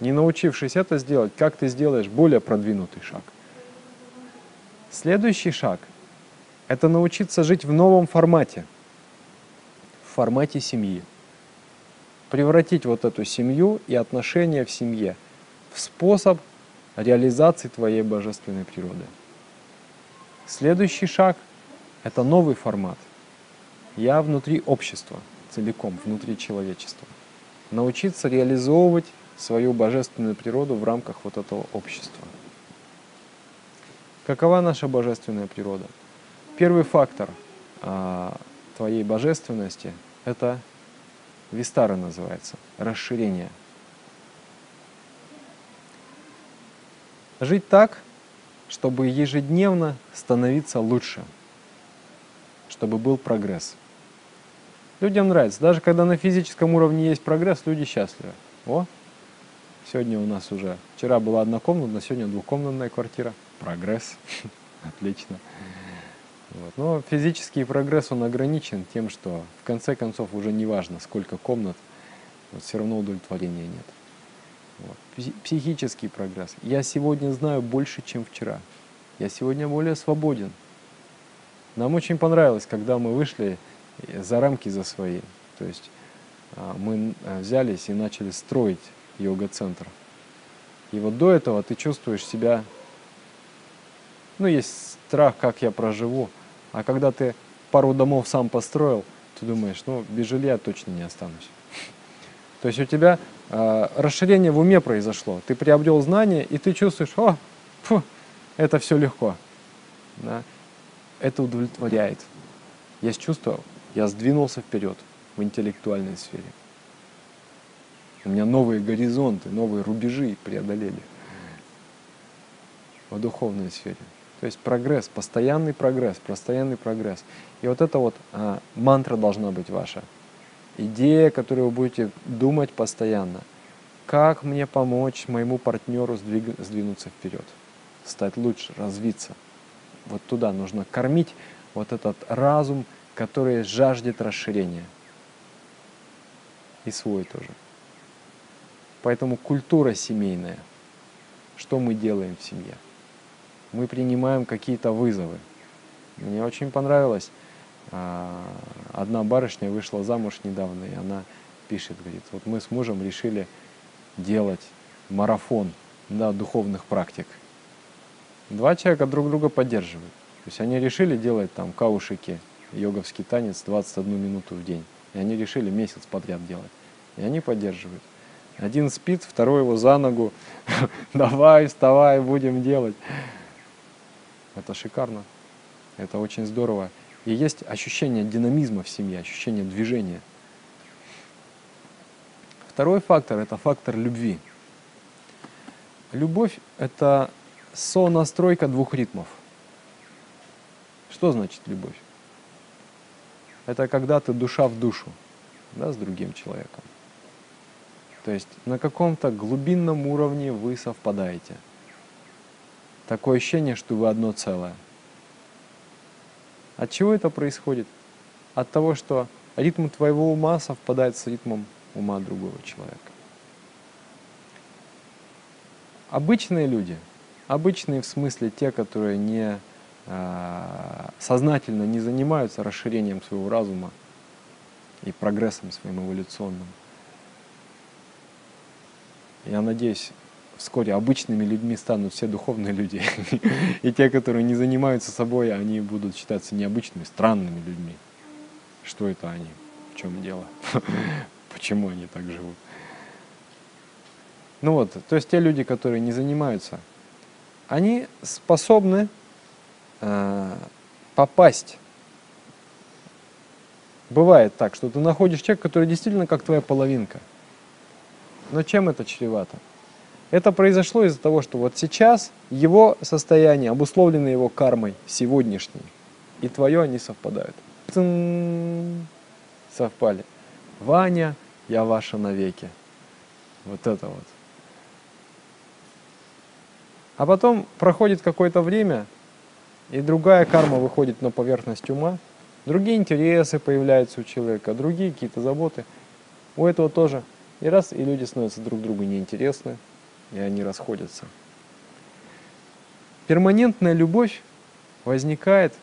Не научившись это сделать, как ты сделаешь более продвинутый шаг? Следующий шаг – это научиться жить в новом формате, в формате семьи. Превратить вот эту семью и отношения в семье в способ реализации твоей божественной природы. Следующий шаг – это новый формат. Я внутри общества, целиком, внутри человечества – научиться реализовывать свою божественную природу в рамках вот этого общества. Какова наша божественная природа? Первый фактор а, твоей божественности – это вистара называется, расширение. Жить так, чтобы ежедневно становиться лучше, чтобы был прогресс – Людям нравится. Даже когда на физическом уровне есть прогресс, люди счастливы. О, сегодня у нас уже, вчера была однокомнатная, сегодня двухкомнатная квартира. Прогресс. <laughs> Отлично. Вот. Но физический прогресс, он ограничен тем, что в конце концов уже не важно, сколько комнат, вот все равно удовлетворения нет. Вот. Психический прогресс. Я сегодня знаю больше, чем вчера. Я сегодня более свободен. Нам очень понравилось, когда мы вышли за рамки за свои. То есть а, мы а, взялись и начали строить йога-центр. И вот до этого ты чувствуешь себя, ну, есть страх, как я проживу. А когда ты пару домов сам построил, ты думаешь, ну, без жилья точно не останусь. То есть у тебя э, расширение в уме произошло. Ты приобрел знания, и ты чувствуешь, о, фу, это все легко. Да? Это удовлетворяет. Есть чувство я сдвинулся вперед в интеллектуальной сфере. У меня новые горизонты, новые рубежи преодолели в духовной сфере. То есть прогресс, постоянный прогресс, постоянный прогресс. И вот это вот а, мантра должна быть ваша. Идея, которую вы будете думать постоянно. Как мне помочь моему партнеру сдвиг, сдвинуться вперед, стать лучше, развиться. Вот туда нужно кормить вот этот разум, который жаждет расширения. И свой тоже. Поэтому культура семейная. Что мы делаем в семье? Мы принимаем какие-то вызовы. Мне очень понравилось. А, одна барышня вышла замуж недавно, и она пишет, говорит, вот мы с мужем решили делать марафон да, духовных практик. Два человека друг друга поддерживают. То есть они решили делать там каушики, йоговский танец 21 минуту в день. И они решили месяц подряд делать. И они поддерживают. Один спит, второй его за ногу. <laughs> Давай, вставай, будем делать. Это шикарно. Это очень здорово. И есть ощущение динамизма в семье, ощущение движения. Второй фактор – это фактор любви. Любовь – это сонастройка двух ритмов. Что значит любовь? Это когда ты душа в душу да, с другим человеком. То есть на каком-то глубинном уровне вы совпадаете. Такое ощущение, что вы одно целое. От чего это происходит? От того, что ритм твоего ума совпадает с ритмом ума другого человека. Обычные люди, обычные в смысле те, которые не э, сознательно не занимаются расширением своего разума и прогрессом своим эволюционным. Я надеюсь, вскоре обычными людьми станут все духовные люди. <laughs> И те, которые не занимаются собой, они будут считаться необычными, странными людьми. Что это они? В чем дело? <laughs> Почему они так живут? Ну вот, то есть те люди, которые не занимаются, они способны э, попасть. Бывает так, что ты находишь человека, который действительно как твоя половинка. Но чем это чревато? Это произошло из-за того, что вот сейчас его состояние обусловлено его кармой сегодняшней, и твое они совпадают. Цин! Совпали. Ваня, я ваша навеки. Вот это вот. А потом проходит какое-то время, и другая карма выходит на поверхность ума, другие интересы появляются у человека, другие какие-то заботы. У этого тоже. И раз, и люди становятся друг другу неинтересны, и они расходятся. Перманентная любовь возникает,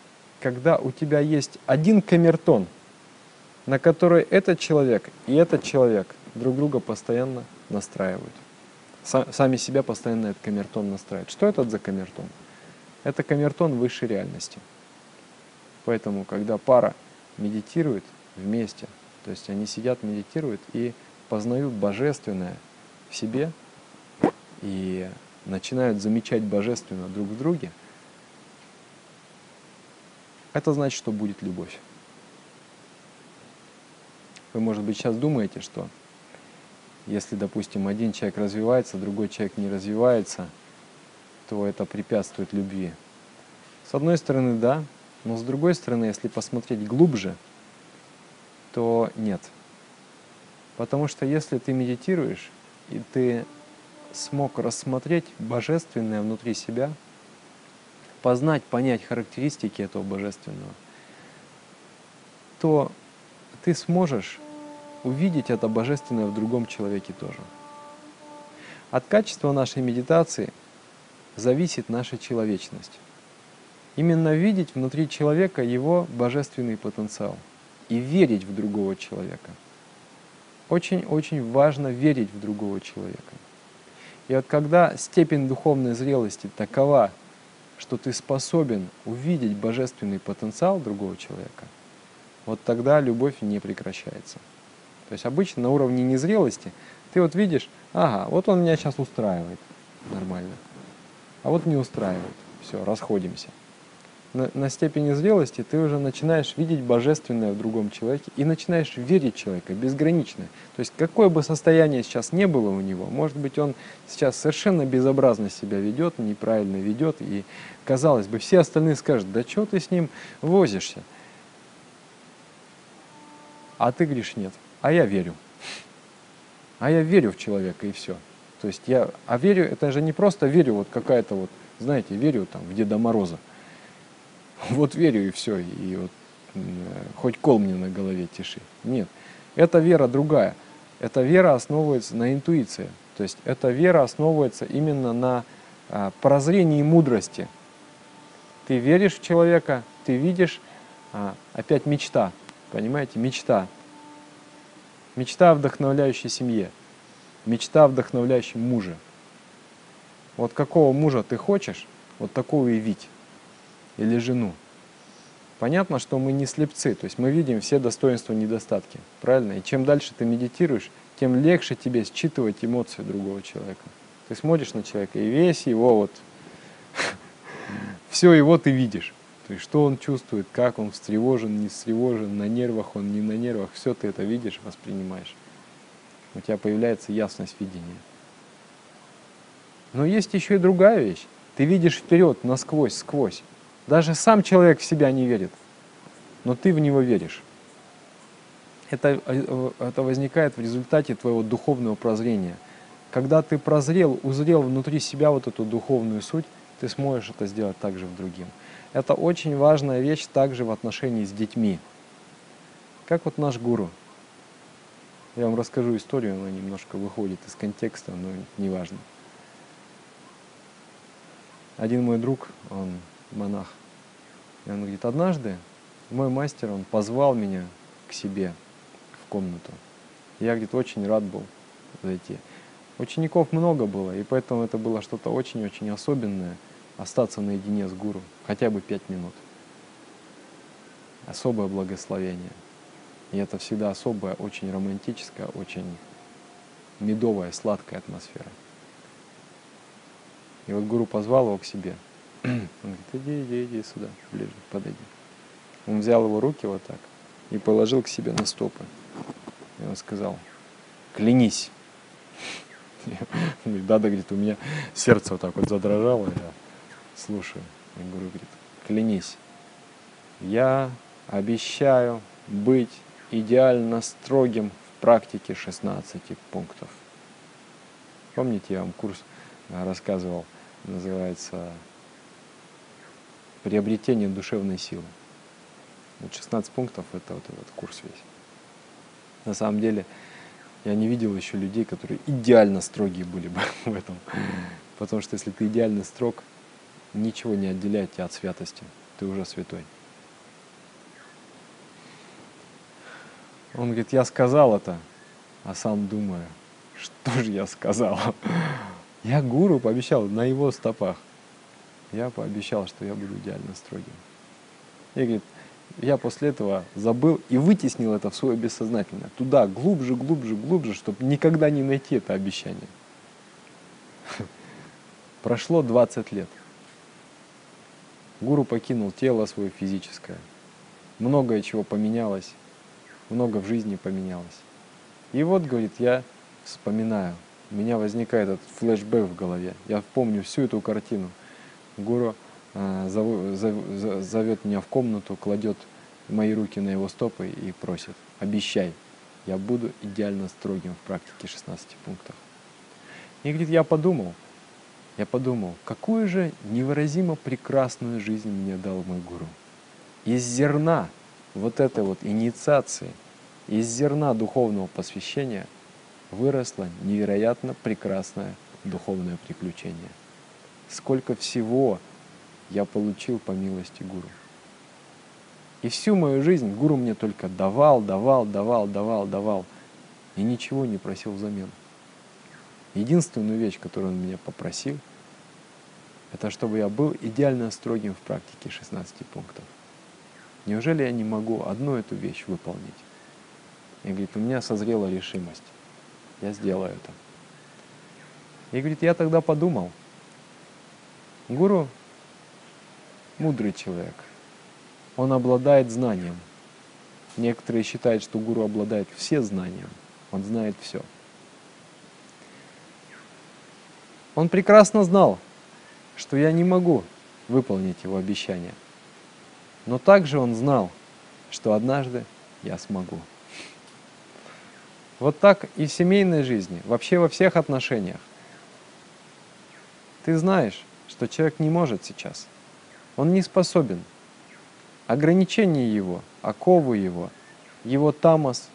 когда у тебя есть один камертон, на который этот человек и этот человек друг друга постоянно настраивают сами себя постоянно этот камертон настраивают. Что это за камертон? Это камертон высшей реальности. Поэтому, когда пара медитирует вместе, то есть они сидят, медитируют и познают божественное в себе и начинают замечать божественное друг в друге, это значит, что будет любовь. Вы, может быть, сейчас думаете, что если, допустим, один человек развивается, другой человек не развивается, то это препятствует любви. С одной стороны, да, но с другой стороны, если посмотреть глубже, то нет. Потому что если ты медитируешь, и ты смог рассмотреть божественное внутри себя, познать, понять характеристики этого божественного, то ты сможешь увидеть это божественное в другом человеке тоже. От качества нашей медитации зависит наша человечность. Именно видеть внутри человека его божественный потенциал и верить в другого человека. Очень-очень важно верить в другого человека. И вот когда степень духовной зрелости такова, что ты способен увидеть божественный потенциал другого человека, вот тогда любовь не прекращается. То есть обычно на уровне незрелости ты вот видишь, ага, вот он меня сейчас устраивает нормально, а вот не устраивает. Все, расходимся. На, на степени зрелости ты уже начинаешь видеть божественное в другом человеке и начинаешь верить человека безграничное. То есть какое бы состояние сейчас не было у него, может быть он сейчас совершенно безобразно себя ведет, неправильно ведет, и казалось бы, все остальные скажут, да что ты с ним возишься? А ты говоришь, нет а я верю. А я верю в человека и все. То есть я, а верю, это же не просто верю, вот какая-то вот, знаете, верю там в Деда Мороза. <laughs> Вот верю и все, и вот хоть кол мне на голове тиши. Нет, эта вера другая. Эта вера основывается на интуиции. То есть эта вера основывается именно на а, прозрении мудрости. Ты веришь в человека, ты видишь, а, опять мечта, понимаете, мечта. Мечта о вдохновляющей семье. Мечта о муже. Вот какого мужа ты хочешь, вот такого и видь. Или жену. Понятно, что мы не слепцы, то есть мы видим все достоинства и недостатки, правильно? И чем дальше ты медитируешь, тем легче тебе считывать эмоции другого человека. Ты смотришь на человека, и весь его вот, <laughs> все его ты видишь. То есть что он чувствует, как он встревожен, не встревожен, на нервах он, не на нервах, все ты это видишь, воспринимаешь. У тебя появляется ясность видения. Но есть еще и другая вещь. Ты видишь вперед, насквозь, сквозь. Даже сам человек в себя не верит, но ты в него веришь. Это, э, это возникает в результате твоего духовного прозрения. Когда ты прозрел, узрел внутри себя вот эту духовную суть, ты сможешь это сделать также в другим. Это очень важная вещь также в отношении с детьми. Как вот наш гуру. Я вам расскажу историю, она немножко выходит из контекста, но неважно. Один мой друг, он монах, и он говорит, однажды мой мастер, он позвал меня к себе в комнату. Я, говорит, очень рад был зайти. Учеников много было, и поэтому это было что-то очень-очень особенное, остаться наедине с гуру, хотя бы пять минут. Особое благословение. И это всегда особая, очень романтическая, очень медовая, сладкая атмосфера. И вот гуру позвал его к себе – <clears throat> он говорит, иди, иди, иди сюда, ближе, подойди. Он взял его руки вот так и положил к себе на стопы. И он сказал, клянись. Говорит, да, да, говорит, у меня сердце вот так вот задрожало, я слушаю. И гуру говорит, клянись, я обещаю быть идеально строгим в практике 16 пунктов. Помните, я вам курс рассказывал, называется приобретение душевной силы. Вот 16 пунктов – это вот этот курс весь. На самом деле, я не видел еще людей, которые идеально строгие были бы <laughs> в этом. Потому что если ты идеально строг, ничего не отделяет тебя от святости. Ты уже святой. Он говорит, я сказал это, а сам думаю, что же я сказал? <laughs> Я гуру пообещал на его стопах я пообещал, что я буду идеально строгим. И говорит, я после этого забыл и вытеснил это в свое бессознательное. Туда, глубже, глубже, глубже, чтобы никогда не найти это обещание. <laughs> Прошло 20 лет. Гуру покинул тело свое физическое. Многое чего поменялось, много в жизни поменялось. И вот, говорит, я вспоминаю, у меня возникает этот флешбэк в голове. Я помню всю эту картину – Гуру э, зовет меня в комнату, кладет мои руки на его стопы и просит, обещай, я буду идеально строгим в практике 16 пунктов. И говорит, я подумал, я подумал, какую же невыразимо прекрасную жизнь мне дал мой гуру. Из зерна вот этой вот инициации, из зерна духовного посвящения выросло невероятно прекрасное духовное приключение – сколько всего я получил по милости гуру. И всю мою жизнь гуру мне только давал, давал, давал, давал, давал. И ничего не просил взамен. Единственную вещь, которую он меня попросил, это чтобы я был идеально строгим в практике 16 пунктов. Неужели я не могу одну эту вещь выполнить? И говорит, у меня созрела решимость. Я сделаю это. И говорит, я тогда подумал – Гуру – мудрый человек. Он обладает знанием. Некоторые считают, что гуру обладает все знанием. Он знает все. Он прекрасно знал, что я не могу выполнить его обещание. Но также он знал, что однажды я смогу. Вот так и в семейной жизни, вообще во всех отношениях. Ты знаешь, что человек не может сейчас. Он не способен. Ограничение его, оковы его, его тамос,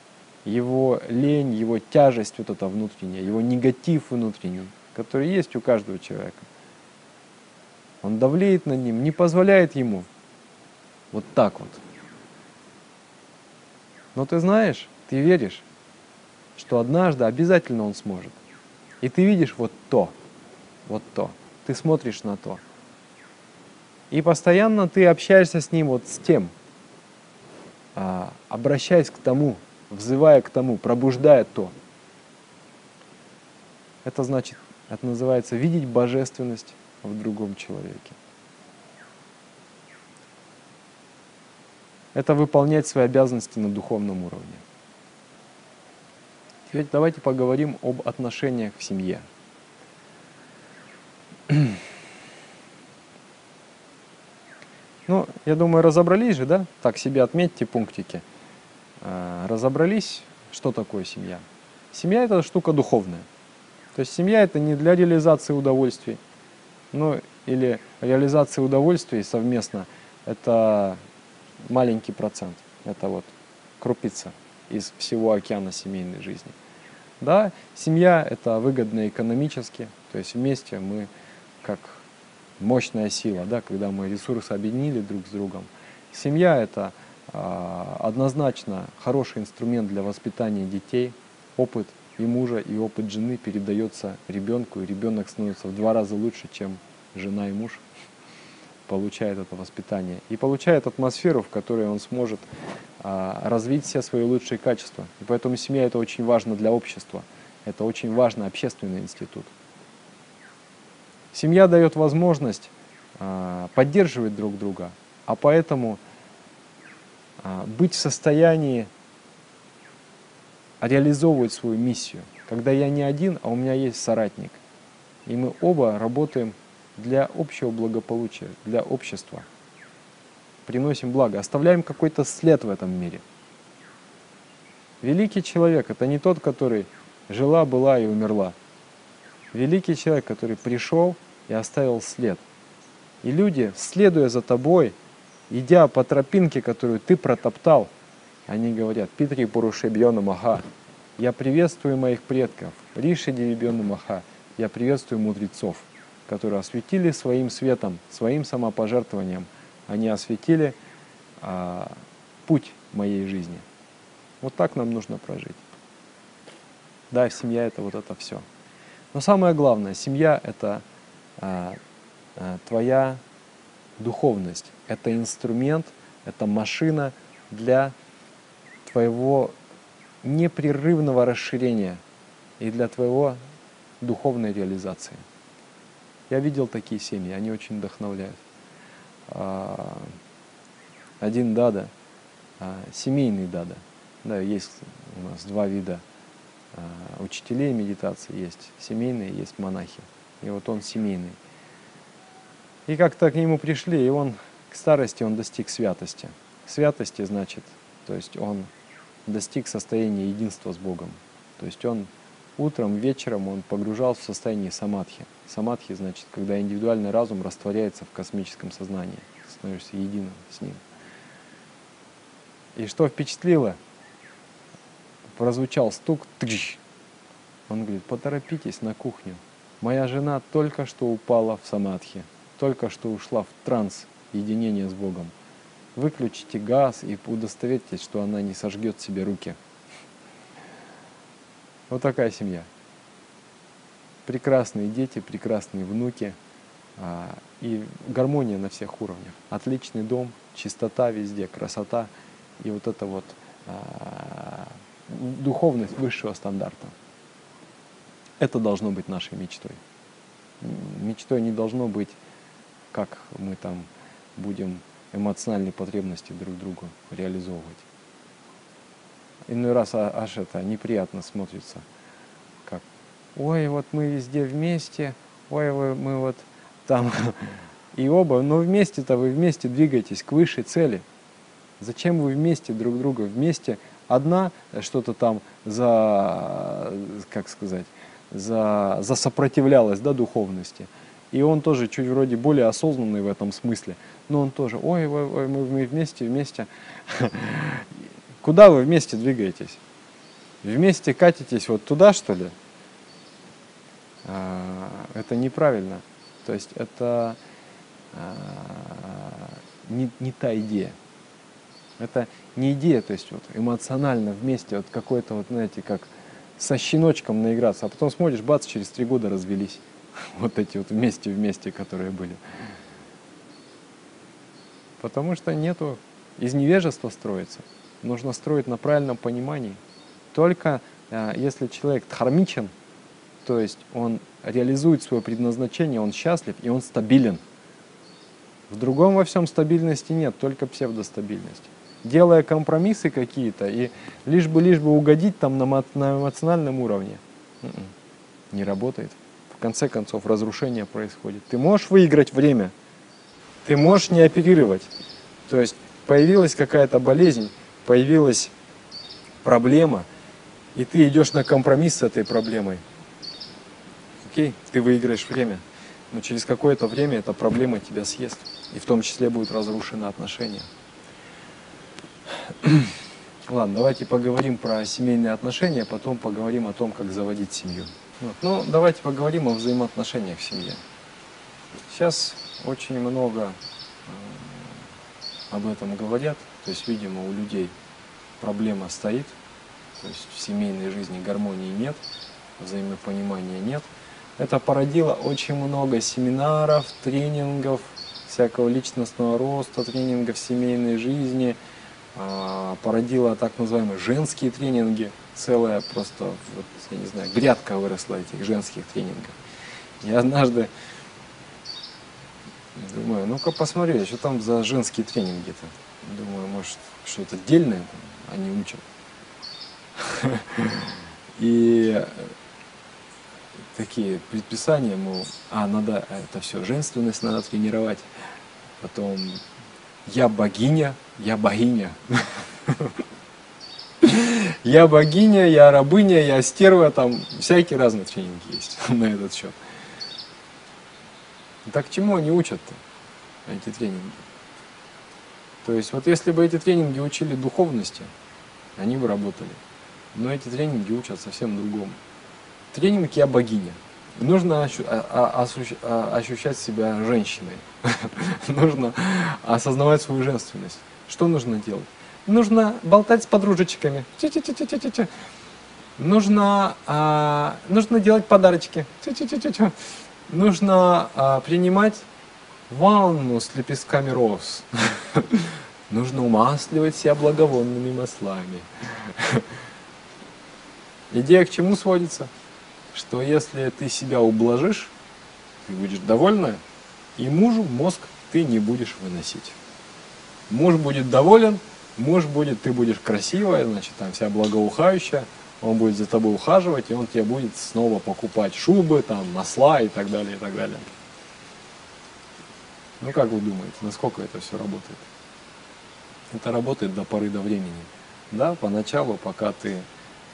его лень, его тяжесть вот эта внутренняя, его негатив внутренний, который есть у каждого человека. Он давлеет над ним, не позволяет ему вот так вот. Но ты знаешь, ты веришь, что однажды обязательно он сможет. И ты видишь вот то, вот то. Ты смотришь на то. И постоянно ты общаешься с ним вот с тем, а, обращаясь к тому, взывая к тому, пробуждая то. Это значит, это называется видеть божественность в другом человеке. Это выполнять свои обязанности на духовном уровне. Теперь давайте поговорим об отношениях в семье. <clears throat> Ну, я думаю, разобрались же, да? Так себе отметьте пунктики. А, разобрались, что такое семья. Семья – это штука духовная. То есть семья – это не для реализации удовольствий, ну, или реализации удовольствий совместно – это маленький процент. Это вот крупица из всего океана семейной жизни. Да, семья – это выгодно экономически, то есть вместе мы как мощная сила, да, когда мы ресурсы объединили друг с другом. Семья – это э, однозначно хороший инструмент для воспитания детей. Опыт и мужа, и опыт жены передается ребенку, и ребенок становится в два раза лучше, чем жена и муж получает это воспитание. И получает атмосферу, в которой он сможет э, развить все свои лучшие качества. И поэтому семья – это очень важно для общества. Это очень важный общественный институт. Семья дает возможность а, поддерживать друг друга, а поэтому а, быть в состоянии реализовывать свою миссию. Когда я не один, а у меня есть соратник. И мы оба работаем для общего благополучия, для общества. Приносим благо, оставляем какой-то след в этом мире. Великий человек – это не тот, который жила, была и умерла великий человек, который пришел и оставил след. И люди, следуя за тобой, идя по тропинке, которую ты протоптал, они говорят, Питри Пурушебьона Маха, я приветствую моих предков, Риши Деребьона Маха, я приветствую мудрецов, которые осветили своим светом, своим самопожертвованием, они осветили а, путь моей жизни. Вот так нам нужно прожить. Да, семья это вот это все. Но самое главное, семья – это а, а, твоя духовность, это инструмент, это машина для твоего непрерывного расширения и для твоего духовной реализации. Я видел такие семьи, они очень вдохновляют. А, один дада, а, семейный дада. Да, есть у нас два вида учителей медитации есть семейные, есть монахи. И вот он семейный. И как-то к нему пришли, и он к старости он достиг святости. Святости значит, то есть он достиг состояния единства с Богом. То есть он утром, вечером он погружался в состояние самадхи. Самадхи значит, когда индивидуальный разум растворяется в космическом сознании, становишься единым с ним. И что впечатлило? Прозвучал стук, тыщ. Он говорит, поторопитесь на кухню. Моя жена только что упала в самадхи, только что ушла в транс единения с Богом. Выключите газ и удостоверьтесь, что она не сожгет себе руки. Вот такая семья. Прекрасные дети, прекрасные внуки а, и гармония на всех уровнях. Отличный дом, чистота везде, красота и вот это вот а, духовность высшего стандарта. Это должно быть нашей мечтой. Мечтой не должно быть, как мы там будем эмоциональные потребности друг другу реализовывать. Иной раз а, аж это неприятно смотрится, как «Ой, вот мы везде вместе, ой, мы вот там...» <laughs> И оба, но вместе-то вы вместе двигаетесь к высшей цели. Зачем вы вместе друг друга, вместе одна что-то там за, как сказать, за, за сопротивлялась да, духовности. И он тоже чуть вроде более осознанный в этом смысле. Но он тоже, ой, ой, ой мы, мы вместе, вместе. <laughs> Куда вы вместе двигаетесь? Вместе катитесь вот туда, что ли? А, это неправильно. То есть это а, не, не та идея. Это не идея, то есть вот эмоционально вместе, вот какой-то вот, знаете, как со щеночком наиграться, а потом смотришь, бац, через три года развелись. <laughs> Вот эти вот вместе-вместе, которые были. Потому что нету, из невежества строится. Нужно строить на правильном понимании. Только э, если человек дхармичен, то есть он реализует свое предназначение, он счастлив и он стабилен. В другом во всем стабильности нет, только псевдостабильность. Делая компромиссы какие-то и лишь бы лишь бы угодить там на, на эмоциональном уровне, м-м, не работает. В конце концов разрушение происходит. Ты можешь выиграть время, ты можешь не оперировать. То есть появилась какая-то болезнь, появилась проблема, и ты идешь на компромисс с этой проблемой. Окей, ты выиграешь время, но через какое-то время эта проблема тебя съест. И в том числе будут разрушены отношения. <clears throat> Ладно, давайте поговорим про семейные отношения, потом поговорим о том, как заводить семью. Вот. Ну, давайте поговорим о взаимоотношениях в семье. Сейчас очень много об этом говорят. То есть, видимо, у людей проблема стоит. То есть в семейной жизни гармонии нет, взаимопонимания нет. Это породило очень много семинаров, тренингов, всякого личностного роста, тренингов семейной жизни, а, породило так называемые женские тренинги, целая просто, вот, я не знаю, грядка выросла этих женских тренингов. Я однажды Думаю, ну-ка посмотри, что там за женские тренинги-то. Думаю, может, что-то отдельное они учат. И такие предписания, мол, а, надо, это все, женственность надо тренировать. Потом, я богиня, я богиня. Я богиня, я рабыня, я стерва, там всякие разные тренинги есть <laughs> на этот счет. Так чему они учат-то, эти тренинги? То есть вот если бы эти тренинги учили духовности, они бы работали. Но эти тренинги учат совсем другому. Тренинг «Я богиня». Нужно а, а, а, ощущать себя женщиной. <laughs> Нужно осознавать свою женственность. Что нужно делать? Нужно болтать с подружечками. Нужно, нужно делать подарочки нужно а, принимать ванну с лепестками роз. <laughs> Нужно умасливать себя благовонными маслами. <laughs> Идея к чему сводится? Что если ты себя ублажишь, ты будешь довольна, и мужу мозг ты не будешь выносить. Муж будет доволен, муж будет, ты будешь красивая, значит, там вся благоухающая, он будет за тобой ухаживать, и он тебе будет снова покупать шубы, там, масла и так далее, и так далее. Ну как вы думаете, насколько это все работает? Это работает до поры до времени. Да, поначалу, пока ты,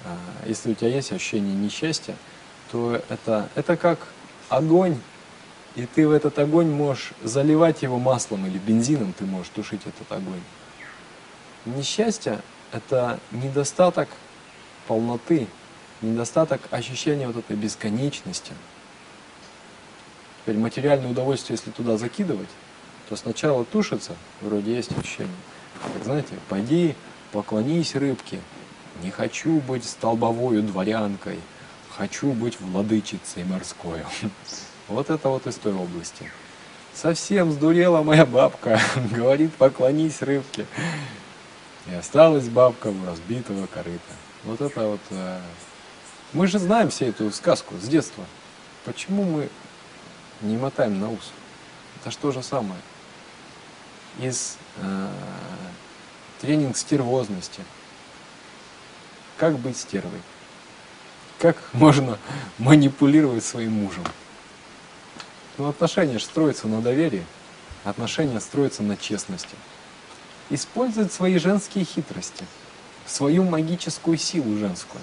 а, если у тебя есть ощущение несчастья, то это, это как огонь, и ты в этот огонь можешь заливать его маслом или бензином, ты можешь тушить этот огонь. Несчастье – это недостаток полноты, недостаток ощущения вот этой бесконечности. Теперь материальное удовольствие, если туда закидывать, то сначала тушится, вроде есть ощущение. Так знаете, пойди поклонись рыбке. Не хочу быть столбовою дворянкой, хочу быть владычицей морской. <laughs> Вот это вот из той области. Совсем сдурела моя бабка, <laughs> говорит, поклонись рыбке. И осталась бабка у разбитого корыта. Вот это вот... Э, мы же знаем всю эту сказку с детства. Почему мы не мотаем на ус? Это что же самое. Из э, тренинг стервозности. Как быть стервой? Как <laughs> можно манипулировать своим мужем? Ну, отношения же строятся на доверии, отношения строятся на честности. Использовать свои женские хитрости – свою магическую силу женскую.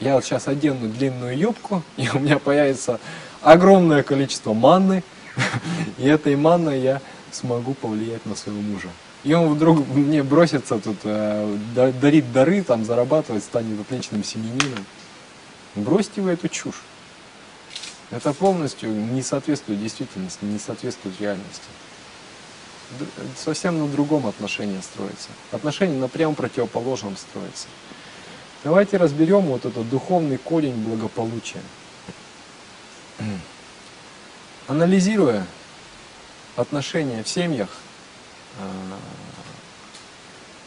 Я вот сейчас одену длинную юбку, <laughs> и у меня появится огромное количество манны, <laughs> и этой манной я смогу повлиять на своего мужа. И он вдруг мне бросится тут э, дарить дары, там зарабатывать, станет отличным семенином. Бросьте вы эту чушь. Это полностью не соответствует действительности, не соответствует реальности совсем на другом отношении строится. Отношения на прям противоположном строятся. Давайте разберем вот этот духовный корень благополучия. <clears throat> Анализируя отношения в семьях, а,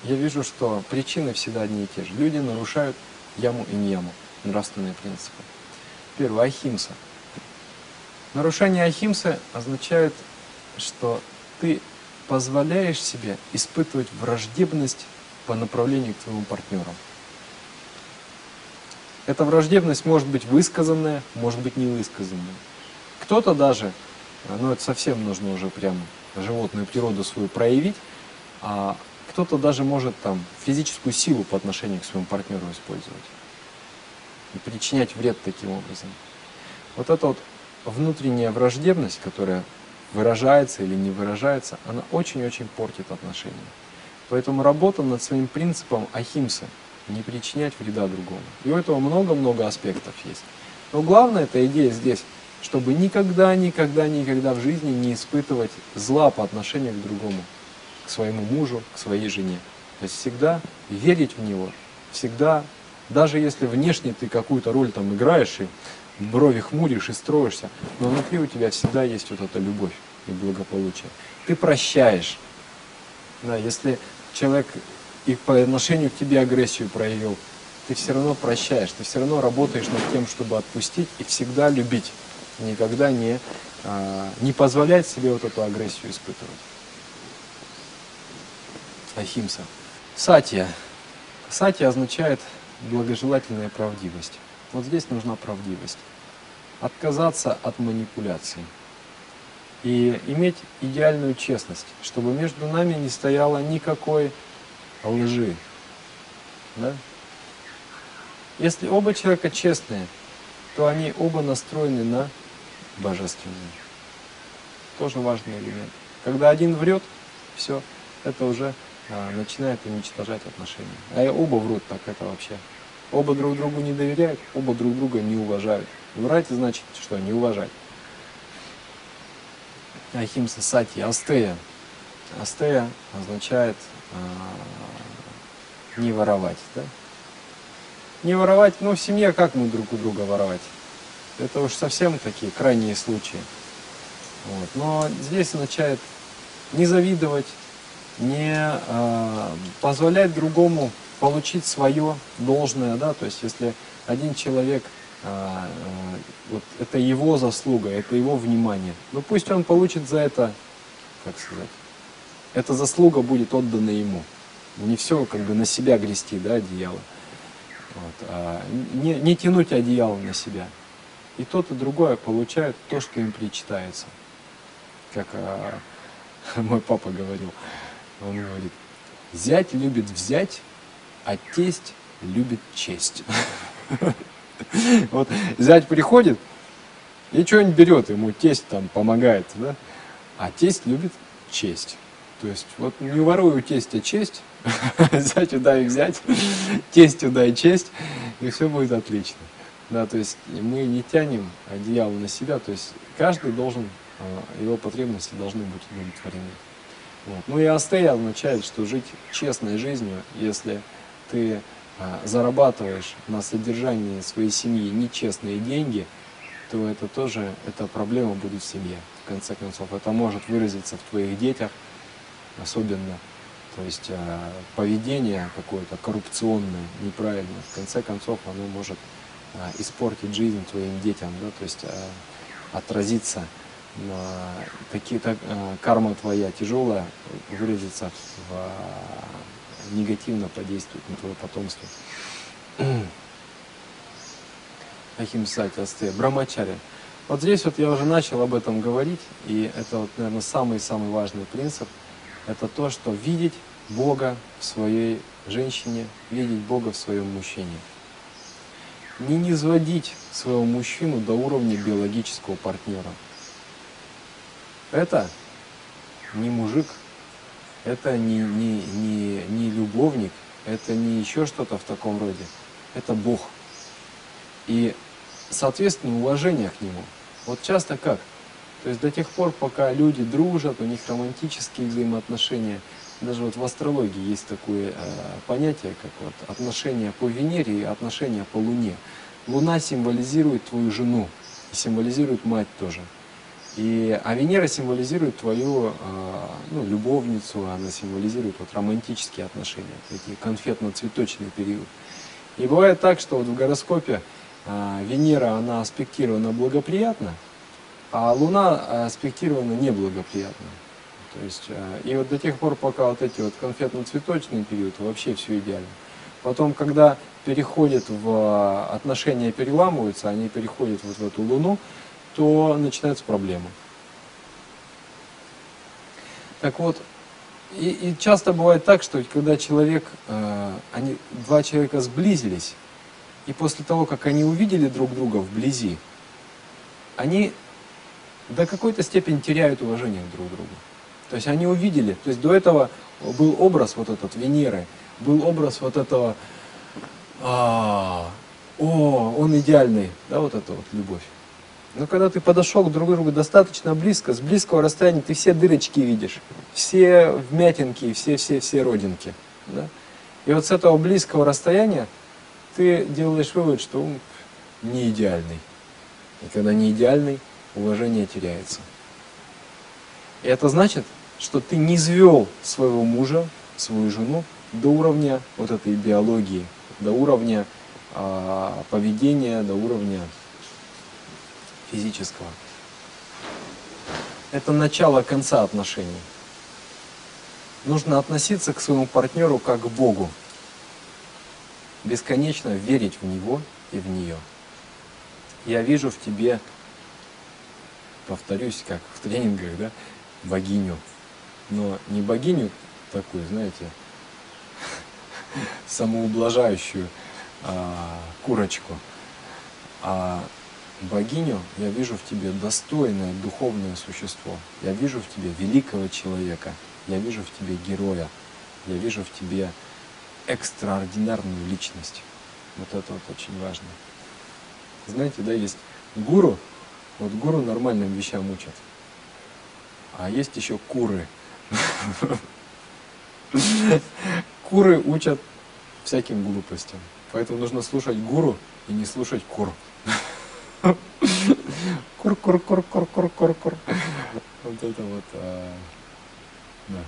я вижу, что причины всегда одни и те же. Люди нарушают яму и не яму, нравственные принципы. Первое, ахимса. Нарушение ахимсы означает, что ты позволяешь себе испытывать враждебность по направлению к твоему партнеру. Эта враждебность может быть высказанная, может быть невысказанная. Кто-то даже, ну это совсем нужно уже прям животную природу свою проявить, а кто-то даже может там физическую силу по отношению к своему партнеру использовать и причинять вред таким образом. Вот эта вот внутренняя враждебность, которая выражается или не выражается, она очень-очень портит отношения. Поэтому работа над своим принципом ахимсы, не причинять вреда другому. И у этого много-много аспектов есть. Но главная эта идея здесь, чтобы никогда, никогда, никогда в жизни не испытывать зла по отношению к другому, к своему мужу, к своей жене. То есть всегда верить в него, всегда, даже если внешне ты какую-то роль там играешь и брови хмуришь и строишься, но внутри у тебя всегда есть вот эта любовь и благополучие. Ты прощаешь. Да, если человек и по отношению к тебе агрессию проявил, ты все равно прощаешь, ты все равно работаешь над тем, чтобы отпустить и всегда любить. Никогда не, а, не позволять себе вот эту агрессию испытывать. Ахимса. Сатья. Сатья означает благожелательная правдивость. Вот здесь нужна правдивость. Отказаться от манипуляций. И иметь идеальную честность, чтобы между нами не стояло никакой лжи. Да? Если оба человека честные, то они оба настроены на божественное. Тоже важный элемент. Когда один врет, все, это уже а, начинает уничтожать отношения. А оба врут, так это вообще. Оба друг другу не доверяют, оба друг друга не уважают. Врать значит что? Не уважать. Ахимса сати, астея. Астея означает а, не воровать. Да? Не воровать, ну в семье как мы друг у друга воровать? Это уж совсем такие крайние случаи. Вот. Но здесь означает не завидовать, не э, позволять другому получить свое должное, да, то есть если один человек, э, э, вот это его заслуга, это его внимание, ну пусть он получит за это, как сказать, эта заслуга будет отдана ему. Не все как бы на себя грести, да, одеяло. Вот, а не, не тянуть одеяло на себя. И тот, и другое получают то, что им причитается. Как а, <laughs> мой папа говорил. Он говорит, зять любит взять, а тесть любит честь. <laughs> Вот зять приходит и что-нибудь берет, ему тесть там помогает, да? А тесть любит честь. То есть вот не воруй у тестя честь, <laughs> зятю дай взять, <laughs> тестю дай честь, и все будет отлично. Да, то есть мы не тянем одеяло на себя, то есть каждый должен, а, его потребности должны быть удовлетворены. Вот. Ну и астея означает, что жить честной жизнью, если ты а, зарабатываешь на содержании своей семьи нечестные деньги, то это тоже, эта проблема будет в семье. В конце концов, это может выразиться в твоих детях, особенно то есть э, поведение какое-то коррупционное, неправильное, в конце концов оно может э, испортить жизнь твоим детям, да, то есть э, отразиться такие, так, карма твоя тяжелая, выразится в негативно подействует на твое потомство. Ахимсати асте, брамачари. Вот здесь вот я уже начал об этом говорить, и это вот, наверное, самый-самый важный принцип – это то, что видеть Бога в своей женщине, видеть Бога в своем мужчине. Не низводить своего мужчину до уровня биологического партнера. Это не мужик, это не, не, не, не любовник, это не еще что-то в таком роде. Это Бог. И, соответственно, уважение к Нему. Вот часто как? То есть до тех пор, пока люди дружат, у них романтические взаимоотношения, даже вот в астрологии есть такое э, понятие, как вот отношение по Венере и отношение по Луне. Луна символизирует твою жену символизирует мать тоже. И, а Венера символизирует твою э, ну, любовницу, она символизирует вот, романтические отношения, такие конфетно-цветочный период. И бывает так, что вот в гороскопе э, Венера, она аспектирована благоприятно, а Луна аспектирована неблагоприятно. То есть, и вот до тех пор, пока вот эти вот конфетно-цветочный период, вообще все идеально. Потом, когда переходят в отношения, переламываются, они переходят вот в эту Луну, то начинаются проблемы. Так вот, и, и часто бывает так, что когда человек, э, они, два человека сблизились, и после того, как они увидели друг друга вблизи, они до какой-то степени теряют уважение друг к другу. То есть они увидели, то есть до этого был образ вот этот Венеры, был образ вот этого, а, о, он идеальный, да, вот эта вот любовь. Но когда ты подошел друг к другу достаточно близко, с близкого расстояния ты все дырочки видишь, все вмятинки, все-все-все родинки. Да? И вот с этого близкого расстояния ты делаешь вывод, что он не идеальный. И когда не идеальный, уважение теряется. И это значит, что ты не звел своего мужа, свою жену до уровня вот этой биологии, до уровня э, поведения, до уровня физического. Это начало конца отношений. Нужно относиться к своему партнеру как к Богу. Бесконечно верить в Него и в нее. Я вижу в тебе, повторюсь, как в тренингах, да, богиню. Но не богиню такую, знаете, <laughs> самоублажающую а, курочку, а богиню, я вижу в тебе достойное духовное существо. Я вижу в тебе великого человека. Я вижу в тебе героя. Я вижу в тебе экстраординарную личность. Вот это вот очень важно. Знаете, да, есть гуру. Вот гуру нормальным вещам учат. А есть еще куры. Куры учат всяким глупостям. Поэтому нужно слушать гуру и не слушать кур. Кур, кур, кур, кур, кур, кур, кур. Вот это вот, а, да.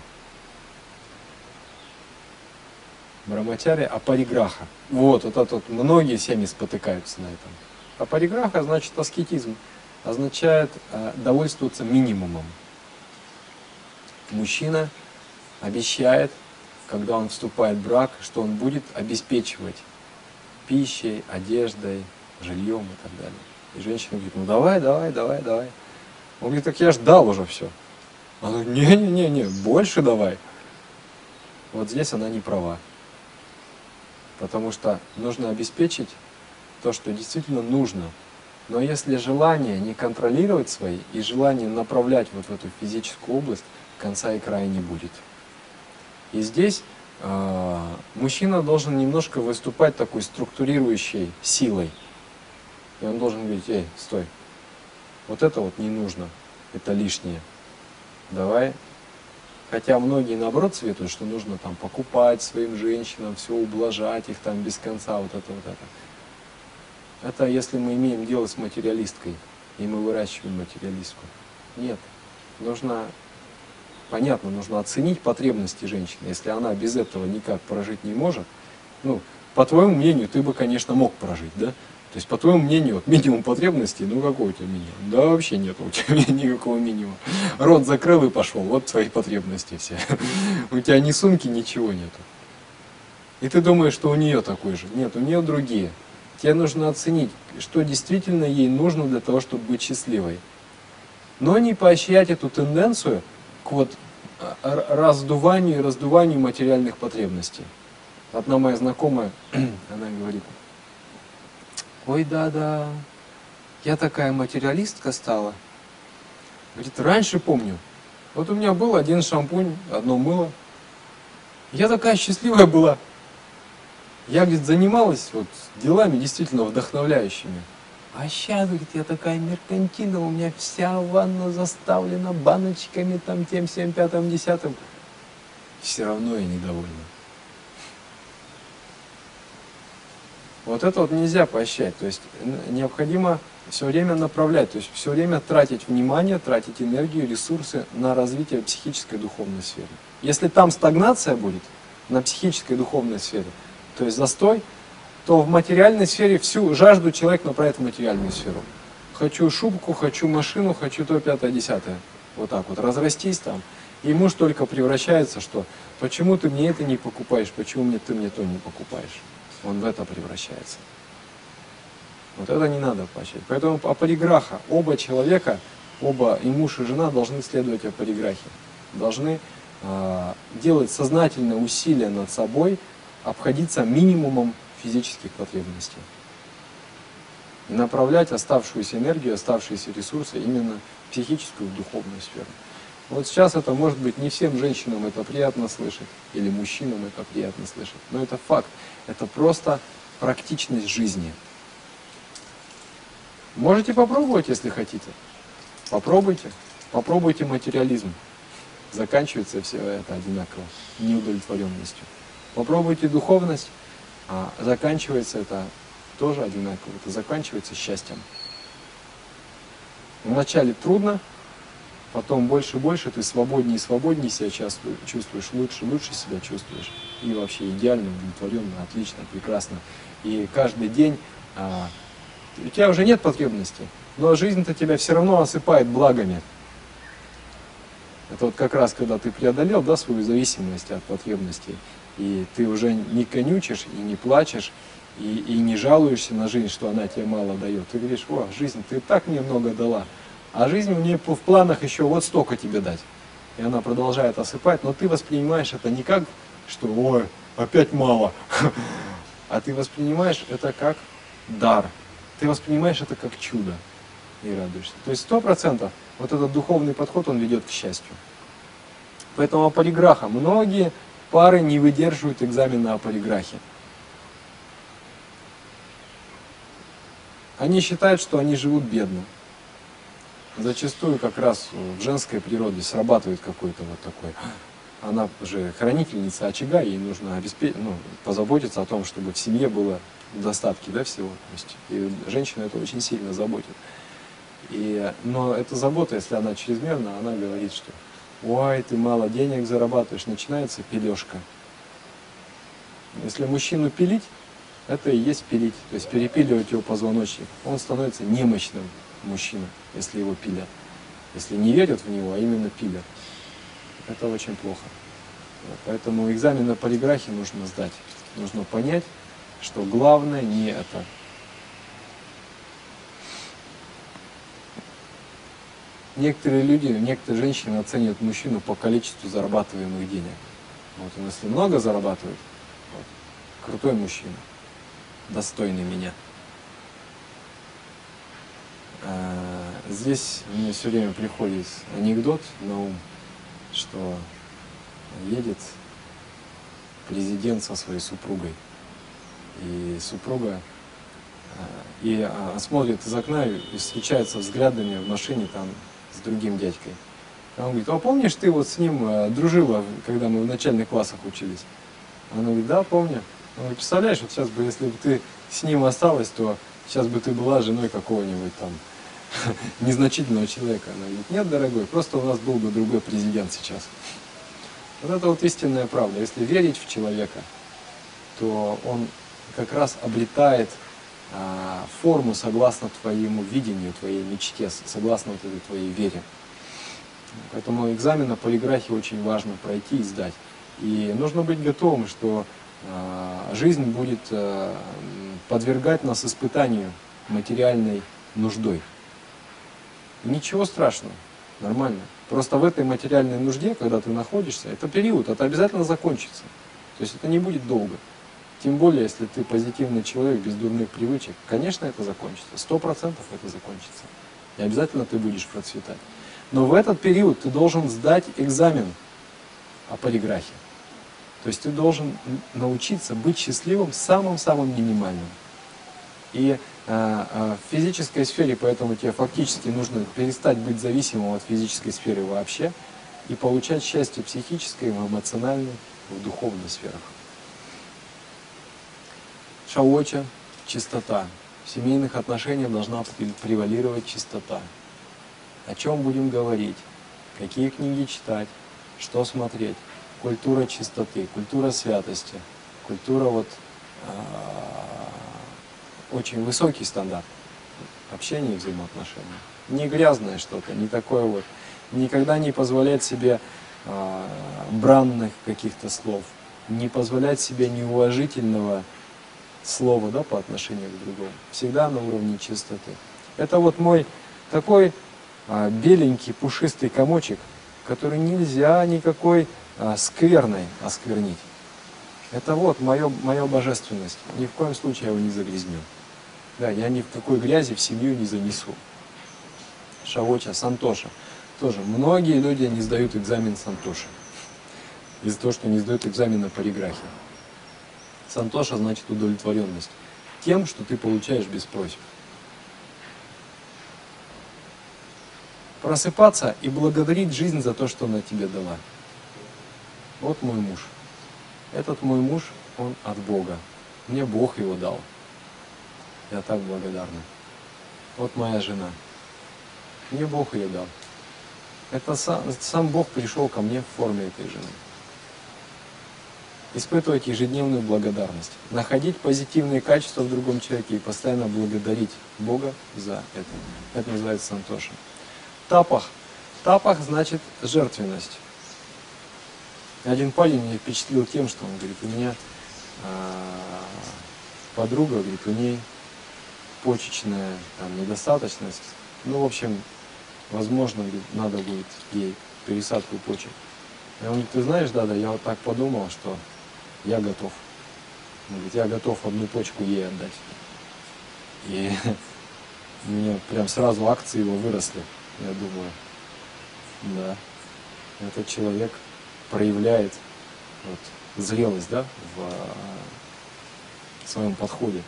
Брамачари апариграха. Вот, вот это вот, многие семьи спотыкаются на этом. Апариграха значит аскетизм, означает а, довольствоваться минимумом. Мужчина обещает, когда он вступает в брак, что он будет обеспечивать пищей, одеждой, жильем и так далее. И женщина говорит, ну давай, давай, давай, давай. Он говорит, так я ждал уже все. Она говорит, не-не-не, больше давай. Вот здесь она не права. Потому что нужно обеспечить то, что действительно нужно. Но если желание не контролировать свои и желание направлять вот в эту физическую область, конца и края не будет. И здесь э, мужчина должен немножко выступать такой структурирующей силой. И он должен говорить, эй, стой, вот это вот не нужно, это лишнее. Давай. Хотя многие наоборот советуют, что нужно там покупать своим женщинам, все ублажать их там без конца, вот это вот это. Это если мы имеем дело с материалисткой, и мы выращиваем материалистку. Нет, нужно, понятно, нужно оценить потребности женщины. Если она без этого никак прожить не может, ну, по твоему мнению, ты бы, конечно, мог прожить, да? То есть, по твоему мнению, вот, минимум потребностей, ну какой у тебя минимум? Да вообще нет у тебя <laughs> никакого минимума. Рот закрыл и пошел, вот твои потребности все. <laughs> У тебя ни сумки, ничего нету. И ты думаешь, что у нее такой же. Нет, у нее другие. Тебе нужно оценить, что действительно ей нужно для того, чтобы быть счастливой. Но не поощрять эту тенденцию к вот а, раздуванию и раздуванию материальных потребностей. Одна моя знакомая, <clears throat> она говорит, Ой, да-да, я такая материалистка стала. Говорит, раньше помню, вот у меня был один шампунь, одно мыло. Я такая счастливая была. Я, говорит, занималась вот делами действительно вдохновляющими. А сейчас, говорит, я такая меркантильная, у меня вся ванна заставлена баночками, там, тем, всем, пятым, десятым. все равно я недовольна. Вот это вот нельзя поощрять. То есть необходимо все время направлять, то есть все время тратить внимание, тратить энергию, ресурсы на развитие психической и духовной сферы. Если там стагнация будет на психической и духовной сфере, то есть застой, то в материальной сфере всю жажду человек направит в материальную сферу. Хочу шубку, хочу машину, хочу то, пятое, десятое. Вот так вот, разрастись там. И муж только превращается, что почему ты мне это не покупаешь, почему мне ты мне то не покупаешь. Он в это превращается. Вот это не надо поощрять. Поэтому апариграха, оба человека, оба и муж, и жена должны следовать апариграхе. Должны э, делать сознательные усилия над собой, обходиться минимумом физических потребностей. И направлять оставшуюся энергию, оставшиеся ресурсы именно в психическую, в духовную сферу. Вот сейчас это может быть не всем женщинам это приятно слышать, или мужчинам это приятно слышать, но это факт. Это просто практичность жизни. Можете попробовать, если хотите. Попробуйте. Попробуйте материализм. Заканчивается все это одинаково, неудовлетворенностью. Попробуйте духовность, а заканчивается это тоже одинаково. Это заканчивается счастьем. Вначале трудно, потом больше и больше ты свободнее и свободнее себя чувствуешь, лучше и лучше себя чувствуешь. И вообще идеально, удовлетворенно, отлично, прекрасно. И каждый день а, у тебя уже нет потребностей, но жизнь-то тебя все равно осыпает благами. Это вот как раз, когда ты преодолел да, свою зависимость от потребностей, и ты уже не конючишь и не плачешь, и, и не жалуешься на жизнь, что она тебе мало дает. Ты говоришь, о, жизнь, ты так мне много дала, а жизнь мне в планах еще вот столько тебе дать. И она продолжает осыпать, но ты воспринимаешь это не как, что, ой, опять мало, <laughs> а ты воспринимаешь это как дар, ты воспринимаешь это как чудо и радуешься. То есть сто процентов вот этот духовный подход, он ведет к счастью. Поэтому аполиграха. Многие пары не выдерживают экзамен на аполиграхе. Они считают, что они живут бедно. Зачастую как раз в женской природе срабатывает какой-то вот такой она же хранительница очага, ей нужно обеспечить, ну, позаботиться о том, чтобы в семье было достатки да, всего. То есть, и женщина это очень сильно заботит. И, но эта забота, если она чрезмерна, она говорит, что ой, ты мало денег зарабатываешь, начинается пилежка. Если мужчину пилить, это и есть пилить, то есть перепиливать его позвоночник. Он становится немощным мужчина, если его пилят. Если не верят в него, а именно пилят. Это очень плохо. Поэтому экзамен на полиграфе нужно сдать. Нужно понять, что главное не это. Некоторые люди, некоторые женщины оценивают мужчину по количеству зарабатываемых денег. Вот он если много зарабатывает, вот, крутой мужчина, достойный меня. А, здесь мне все время приходит анекдот на ум, что едет президент со своей супругой и супруга, э, и а, смотрит из окна и встречается взглядами в машине там с другим дядькой. А он говорит, а помнишь, ты вот с ним э, дружила, когда мы в начальных классах учились? Она говорит, да, помню. Он говорит, представляешь, вот сейчас бы, если бы ты с ним осталась, то сейчас бы ты была женой какого-нибудь там <laughs> незначительного человека. Она говорит, нет, дорогой, просто у нас был бы другой президент сейчас. Вот это вот истинная правда. Если верить в человека, то он как раз обретает а, форму согласно твоему видению, твоей мечте, согласно вот этой твоей вере. Поэтому экзамен на полиграфии очень важно пройти и сдать. И нужно быть готовым, что а, жизнь будет а, подвергать нас испытанию материальной нуждой. Ничего страшного, нормально. Просто в этой материальной нужде, когда ты находишься, это период, это обязательно закончится. То есть это не будет долго. Тем более, если ты позитивный человек без дурных привычек, конечно, это закончится. Сто процентов это закончится. И обязательно ты будешь процветать. Но в этот период ты должен сдать экзамен о полиграфе. То есть ты должен научиться быть счастливым самым-самым минимальным. И в физической сфере, поэтому тебе фактически нужно перестать быть зависимым от физической сферы вообще и получать счастье психическое, эмоциональное в духовных сферах. Шаоча – чистота. В семейных отношениях должна превалировать чистота. О чем будем говорить, какие книги читать, что смотреть. Культура чистоты, культура святости, культура вот э, очень высокий стандарт общения и взаимоотношений. Не грязное что-то, не такое вот. Никогда не позволять себе э, бранных каких-то слов, не позволять себе неуважительного слова да, по отношению к другому. Всегда на уровне чистоты. Это вот мой такой а, беленький пушистый комочек, который нельзя никакой а, скверной осквернить. Это вот мое, моя божественность. Ни в коем случае я его не загрязню. Да, я ни в какой грязи в семью не занесу. Шавоча, Сантоша. Тоже многие люди не сдают экзамен Сантоши. Из-за того, что не сдают экзамен на полиграфе. Сантоша значит удовлетворенность тем, что ты получаешь без просьб. Просыпаться и благодарить жизнь за то, что она тебе дала. Вот мой муж. Этот мой муж, он от Бога. Мне Бог его дал. Я так благодарна. Вот моя жена. Мне Бог ее дал. Это сам, сам Бог пришел ко мне в форме этой жены испытывать ежедневную благодарность, находить позитивные качества в другом человеке и постоянно благодарить Бога за это. Это называется сантоша. Тапах. Тапах значит жертвенность. Один парень меня впечатлил тем, что он говорит, у меня а, подруга, говорит, у ней почечная там, недостаточность. Ну, в общем, возможно, надо будет ей пересадку почек. И он говорит, ты знаешь, да, да, я вот так подумал, что я готов. Он говорит, я готов одну почку ей отдать. И <laughs> меня прям сразу акции его выросли. Я думаю, да, этот человек проявляет вот, зрелость да, в, в своем подходе.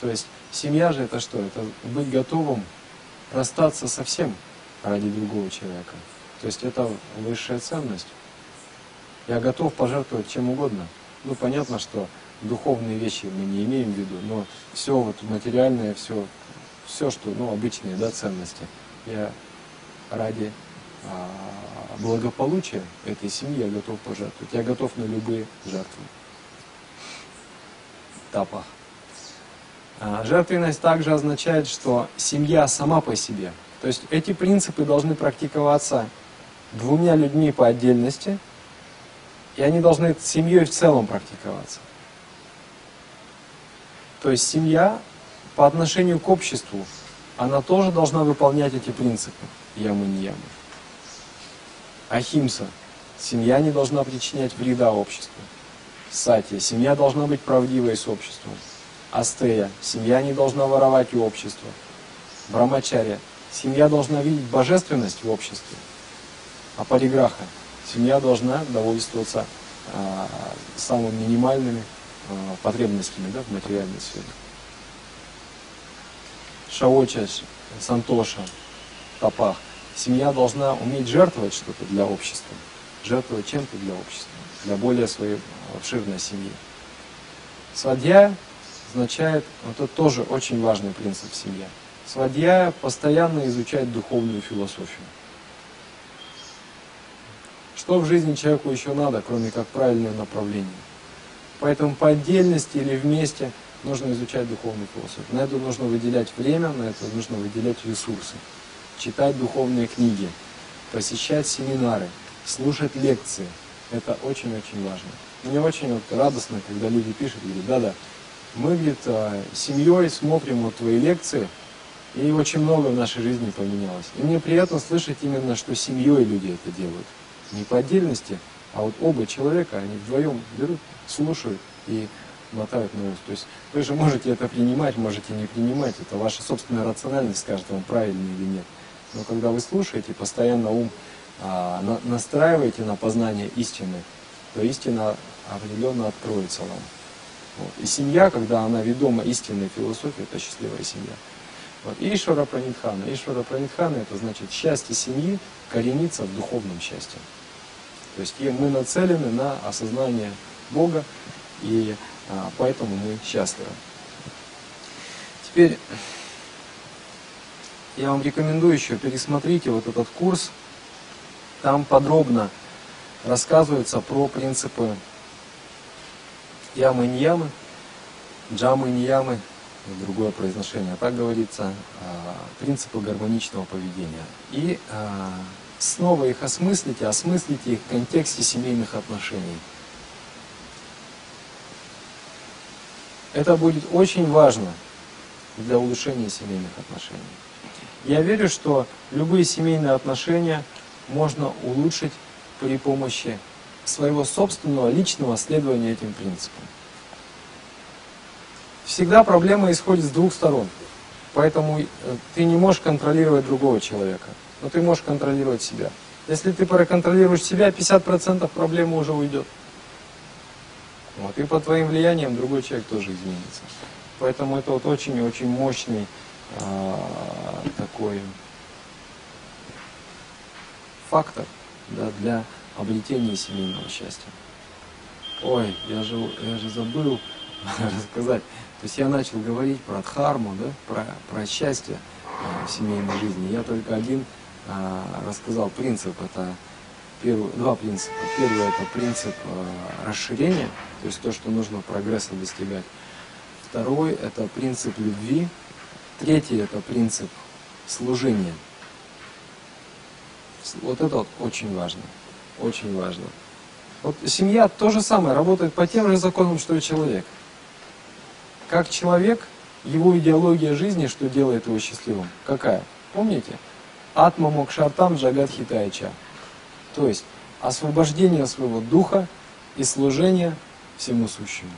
То есть семья же это что? Это быть готовым расстаться со всем ради другого человека. То есть это высшая ценность. Я готов пожертвовать чем угодно – ну, понятно, что духовные вещи мы не имеем в виду, но все вот материальное, все, все что, ну, обычные, да, ценности. Я ради а, благополучия этой семьи я готов пожертвовать. Я готов на любые жертвы. Тапах. А, жертвенность также означает, что семья сама по себе. То есть эти принципы должны практиковаться двумя людьми по отдельности – и они должны семьей в целом практиковаться. То есть семья по отношению к обществу, она тоже должна выполнять эти принципы. Ямы не ямы. Ахимса. Семья не должна причинять вреда обществу. Сатия. Семья должна быть правдивой с обществом. Астея. Семья не должна воровать у общества. Брамачария. Семья должна видеть божественность в обществе. А париграха. Семья должна довольствоваться а, самыми минимальными а, потребностями да, в материальной сфере. Шаоча, Сантоша, Тапах. Семья должна уметь жертвовать что-то для общества, жертвовать чем-то для общества, для более своей обширной семьи. Свадья означает, вот это тоже очень важный принцип в семье. Свадья постоянно изучает духовную философию. Что в жизни человеку еще надо, кроме как правильное направление? Поэтому по отдельности или вместе нужно изучать духовную философию. На это нужно выделять время, на это нужно выделять ресурсы. Читать духовные книги, посещать семинары, слушать лекции. Это очень-очень важно. Мне очень вот радостно, когда люди пишут, говорят, да-да, мы где-то семьей смотрим вот твои лекции, и очень много в нашей жизни поменялось. И мне приятно слышать именно, что семьей люди это делают не по отдельности, а вот оба человека, они вдвоем берут, слушают и мотают на ус. То есть вы же можете это принимать, можете не принимать, это ваша собственная рациональность скажет вам правильно или нет. Но когда вы слушаете, постоянно ум а, на, настраиваете на познание истины, то истина определенно откроется вам. Вот. И семья, когда она ведома истинной философией, это счастливая семья. Вот. Ишвара Пранитхана. Ишвара Пранитхана это значит счастье семьи коренится в духовном счастье. То есть и мы нацелены на осознание Бога, и а, поэтому мы счастливы. Теперь я вам рекомендую еще пересмотрите вот этот курс. Там подробно рассказывается про принципы ямы ньямы, джамы ньямы, другое произношение. Так говорится, а, принципы гармоничного поведения. И а, снова их осмыслите, осмыслите их в контексте семейных отношений. Это будет очень важно для улучшения семейных отношений. Я верю, что любые семейные отношения можно улучшить при помощи своего собственного личного следования этим принципам. Всегда проблема исходит с двух сторон. Поэтому э, ты не можешь контролировать другого человека, но ты можешь контролировать себя. Если ты проконтролируешь себя, 50% проблемы уже уйдет. Вот, и под твоим влиянием другой человек тоже изменится. Поэтому это вот очень-очень мощный э, такой фактор да, для обретения семейного счастья. Ой, я же, я же забыл <laughs> рассказать. То есть я начал говорить про дхарму, да, про, про счастье э, в семейной жизни. Я только один э, рассказал принцип. Это первый, два принципа. Первый это принцип э, расширения, то есть то, что нужно прогресса достигать. Второй это принцип любви. Третий это принцип служения. Вот это вот очень важно. Очень важно. Вот семья то же самое, работает по тем же законам, что и человек. Как человек, его идеология жизни, что делает его счастливым, какая? Помните? Атма Мокшартам Джагат Хитайча. То есть освобождение своего духа и служение всему сущему.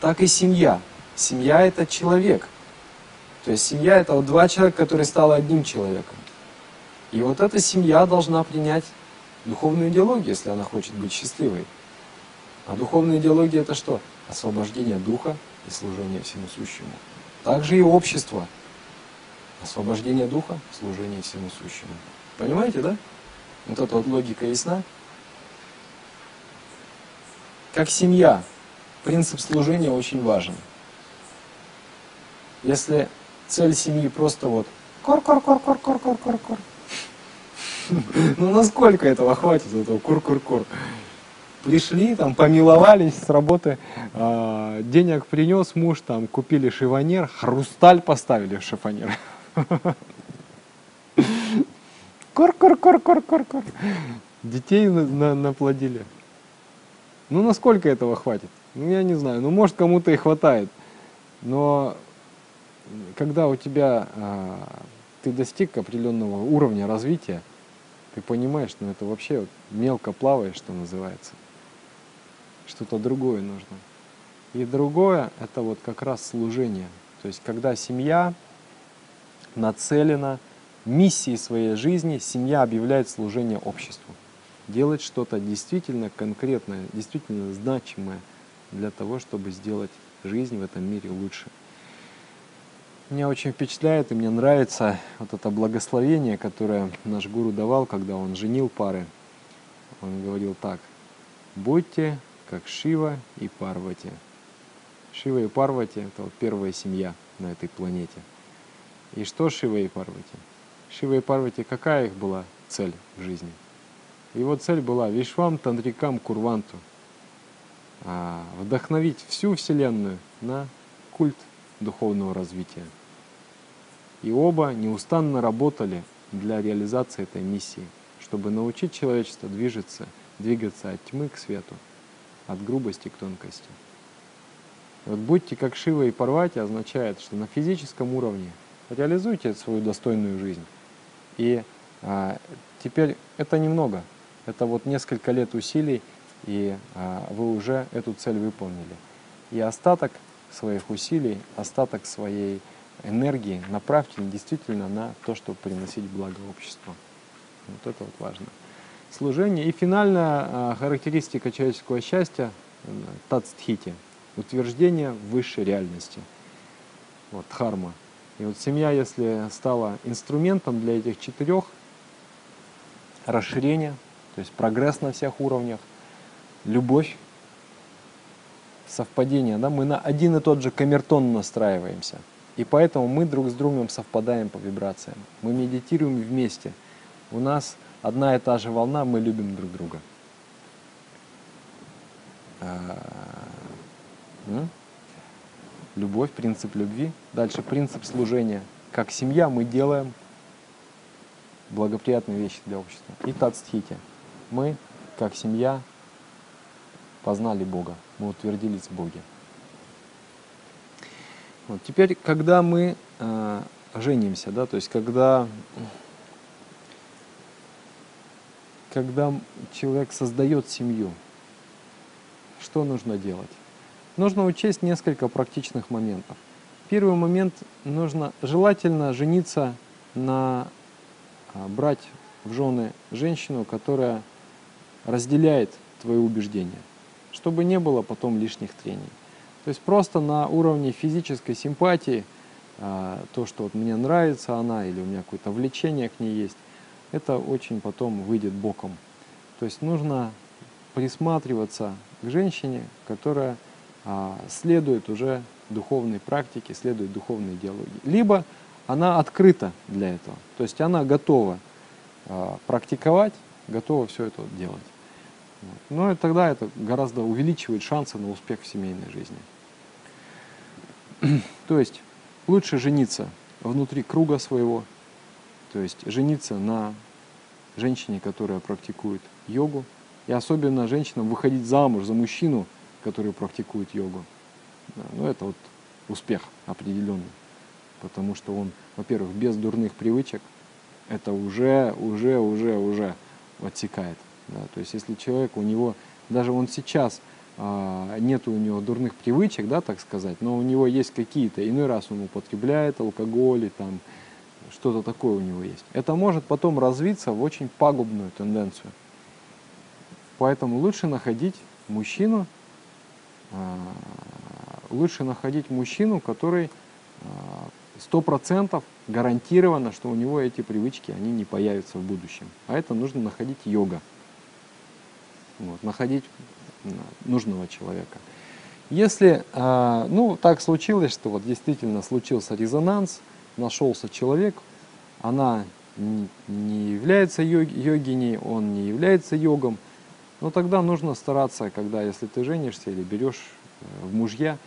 Так и семья. Семья это человек. То есть семья это вот два человека, которые стали одним человеком. И вот эта семья должна принять духовную идеологию, если она хочет быть счастливой. А духовная идеология это что? Освобождение духа и служение всему сущему. Также и общество. Освобождение духа, служение всему сущему. Понимаете, да? Вот эта вот логика ясна? Как семья, принцип служения очень важен. Если цель семьи просто вот кор-кор-кор-кор-кор-кор-кор-кор, <laughs> ну насколько этого хватит, этого кур-кур-кур? Пришли, там, помиловались с работы, э, денег принес муж, там, купили шифонер, хрусталь поставили в шифонер. <laughs> Кур-кур-кур-кур-кур-кур. Детей на, на, наплодили. Ну, насколько этого хватит? Ну, я не знаю. Ну, может, кому-то и хватает. Но когда у тебя а, ты достиг определенного уровня развития, ты понимаешь, ну, это вообще мелко плаваешь, что называется. Что-то другое нужно. И другое – это вот как раз служение. То есть, когда семья нацелена миссией своей жизни, семья объявляет служение обществу. Делать что-то действительно конкретное, действительно значимое для того, чтобы сделать жизнь в этом мире лучше. Меня очень впечатляет и мне нравится вот это благословение, которое наш гуру давал, когда он женил пары. Он говорил так. Будьте как Шива и Парвати. Шива и Парвати – это вот первая семья на этой планете. И что Шива и Парвати? Шива и Парвати, какая их была цель в жизни? Его цель была Вишвам Тантрикам Курванту. А, вдохновить всю Вселенную на культ духовного развития. И оба неустанно работали для реализации этой миссии, чтобы научить человечество движется, двигаться от тьмы к свету, от грубости к тонкости. Вот будьте как Шива и Парвати означает, что на физическом уровне реализуйте свою достойную жизнь. И а, теперь это немного, это вот несколько лет усилий, и а, вы уже эту цель выполнили. И остаток своих усилий, остаток своей энергии направьте действительно на то, чтобы приносить благо обществу. Вот это вот важно. Служение. И финальная а, характеристика человеческого счастья – тацтхити, утверждение высшей реальности. Вот, дхарма. И вот семья, если стала инструментом для этих четырех, расширения, То есть прогресс на всех уровнях, любовь, совпадение, да, мы на один и тот же камертон настраиваемся. И поэтому мы друг с другом совпадаем по вибрациям. Мы медитируем вместе. У нас одна и та же волна, мы любим друг друга. А, любовь, принцип любви. Дальше принцип служения. Как семья мы делаем благоприятные вещи для общества. И тацтхити. Мы, как семья, познали Бога. Мы утвердились в Боге. Вот. Теперь, когда мы э, женимся, да, то есть когда, когда человек создает семью, что нужно делать? Нужно учесть несколько практичных моментов. Первый момент нужно желательно жениться на а, брать в жены женщину, которая разделяет твои убеждения, чтобы не было потом лишних трений. То есть просто на уровне физической симпатии, а, то, что вот мне нравится она или у меня какое-то влечение к ней есть, это очень потом выйдет боком. То есть нужно присматриваться к женщине, которая а, следует уже духовной практике, следует духовной идеологии. Либо она открыта для этого, то есть она готова а, практиковать, готова все это делать. Но и тогда это гораздо увеличивает шансы на успех в семейной жизни. <clears throat> То есть лучше жениться внутри круга своего, то есть жениться на женщине, которая практикует йогу, и особенно женщинам выходить замуж за мужчину, который практикует йогу. Ну, это вот успех определенный, потому что он, во-первых, без дурных привычек, это уже, уже, уже, уже отсекает. Да? То есть если человек, у него, даже он сейчас а, нет у него дурных привычек, да, так сказать, но у него есть какие-то, иной раз он употребляет алкоголь, и там что-то такое у него есть. Это может потом развиться в очень пагубную тенденцию. Поэтому лучше находить мужчину, а, лучше находить мужчину, который а, сто процентов гарантированно, что у него эти привычки, они не появятся в будущем. А это нужно находить йога. Вот, находить нужного человека. Если, а, ну, так случилось, что вот действительно случился резонанс, нашелся человек, она не является йогиней, он не является йогом, но тогда нужно стараться, когда, если ты женишься или берешь э, в мужья,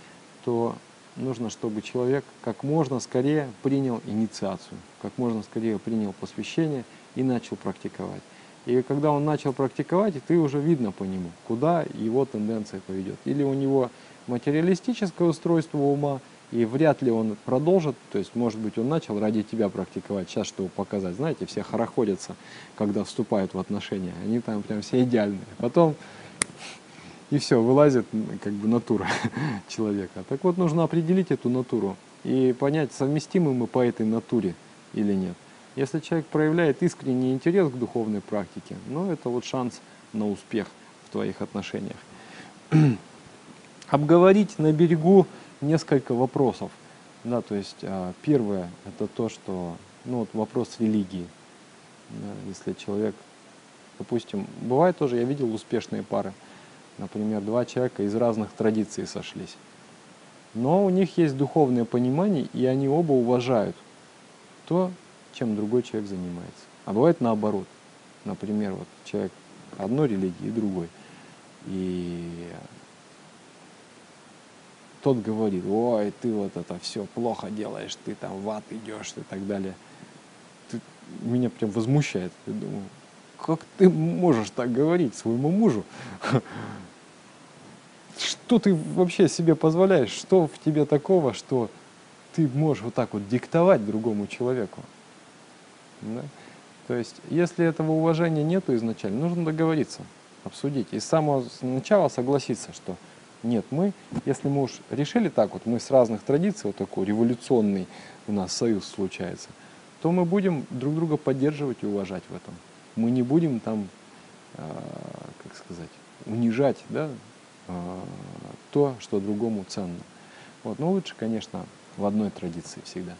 то нужно, чтобы человек как можно скорее принял инициацию, как можно скорее принял посвящение и начал практиковать. И когда он начал практиковать, ты уже видно по нему, куда его тенденция поведет. Или у него материалистическое устройство ума, и вряд ли он продолжит, то есть, может быть, он начал ради тебя практиковать, сейчас чтобы показать, знаете, все хороходятся, когда вступают в отношения, они там прям все идеальные. Потом <laughs> и все, вылазит как бы натура <laughs> человека. Так вот, нужно определить эту натуру и понять, совместимы мы по этой натуре или нет. Если человек проявляет искренний интерес к духовной практике, ну это вот шанс на успех в твоих отношениях. <clears throat> Обговорить на берегу несколько вопросов. Да, то есть а, первое это то, что ну, вот вопрос религии. Да, если человек, допустим, бывает тоже, я видел успешные пары, например, два человека из разных традиций сошлись. Но у них есть духовное понимание, и они оба уважают то, чем другой человек занимается. А бывает наоборот. Например, вот человек одной религии другой. И тот говорит, ой, ты вот это все плохо делаешь, ты там в ад идешь и так далее. Ты, меня прям возмущает. Я думаю, как ты можешь так говорить своему мужу? Что ты вообще себе позволяешь? Что в тебе такого, что ты можешь вот так вот диктовать другому человеку? Да? То есть, если этого уважения нету изначально, нужно договориться, обсудить. И с самого начала согласиться, что нет, мы, если мы уж решили так вот, мы с разных традиций, вот такой революционный у нас союз случается, то мы будем друг друга поддерживать и уважать в этом. Мы не будем там, э, как сказать, унижать да, э, то, что другому ценно. Вот. Но лучше, конечно, в одной традиции всегда.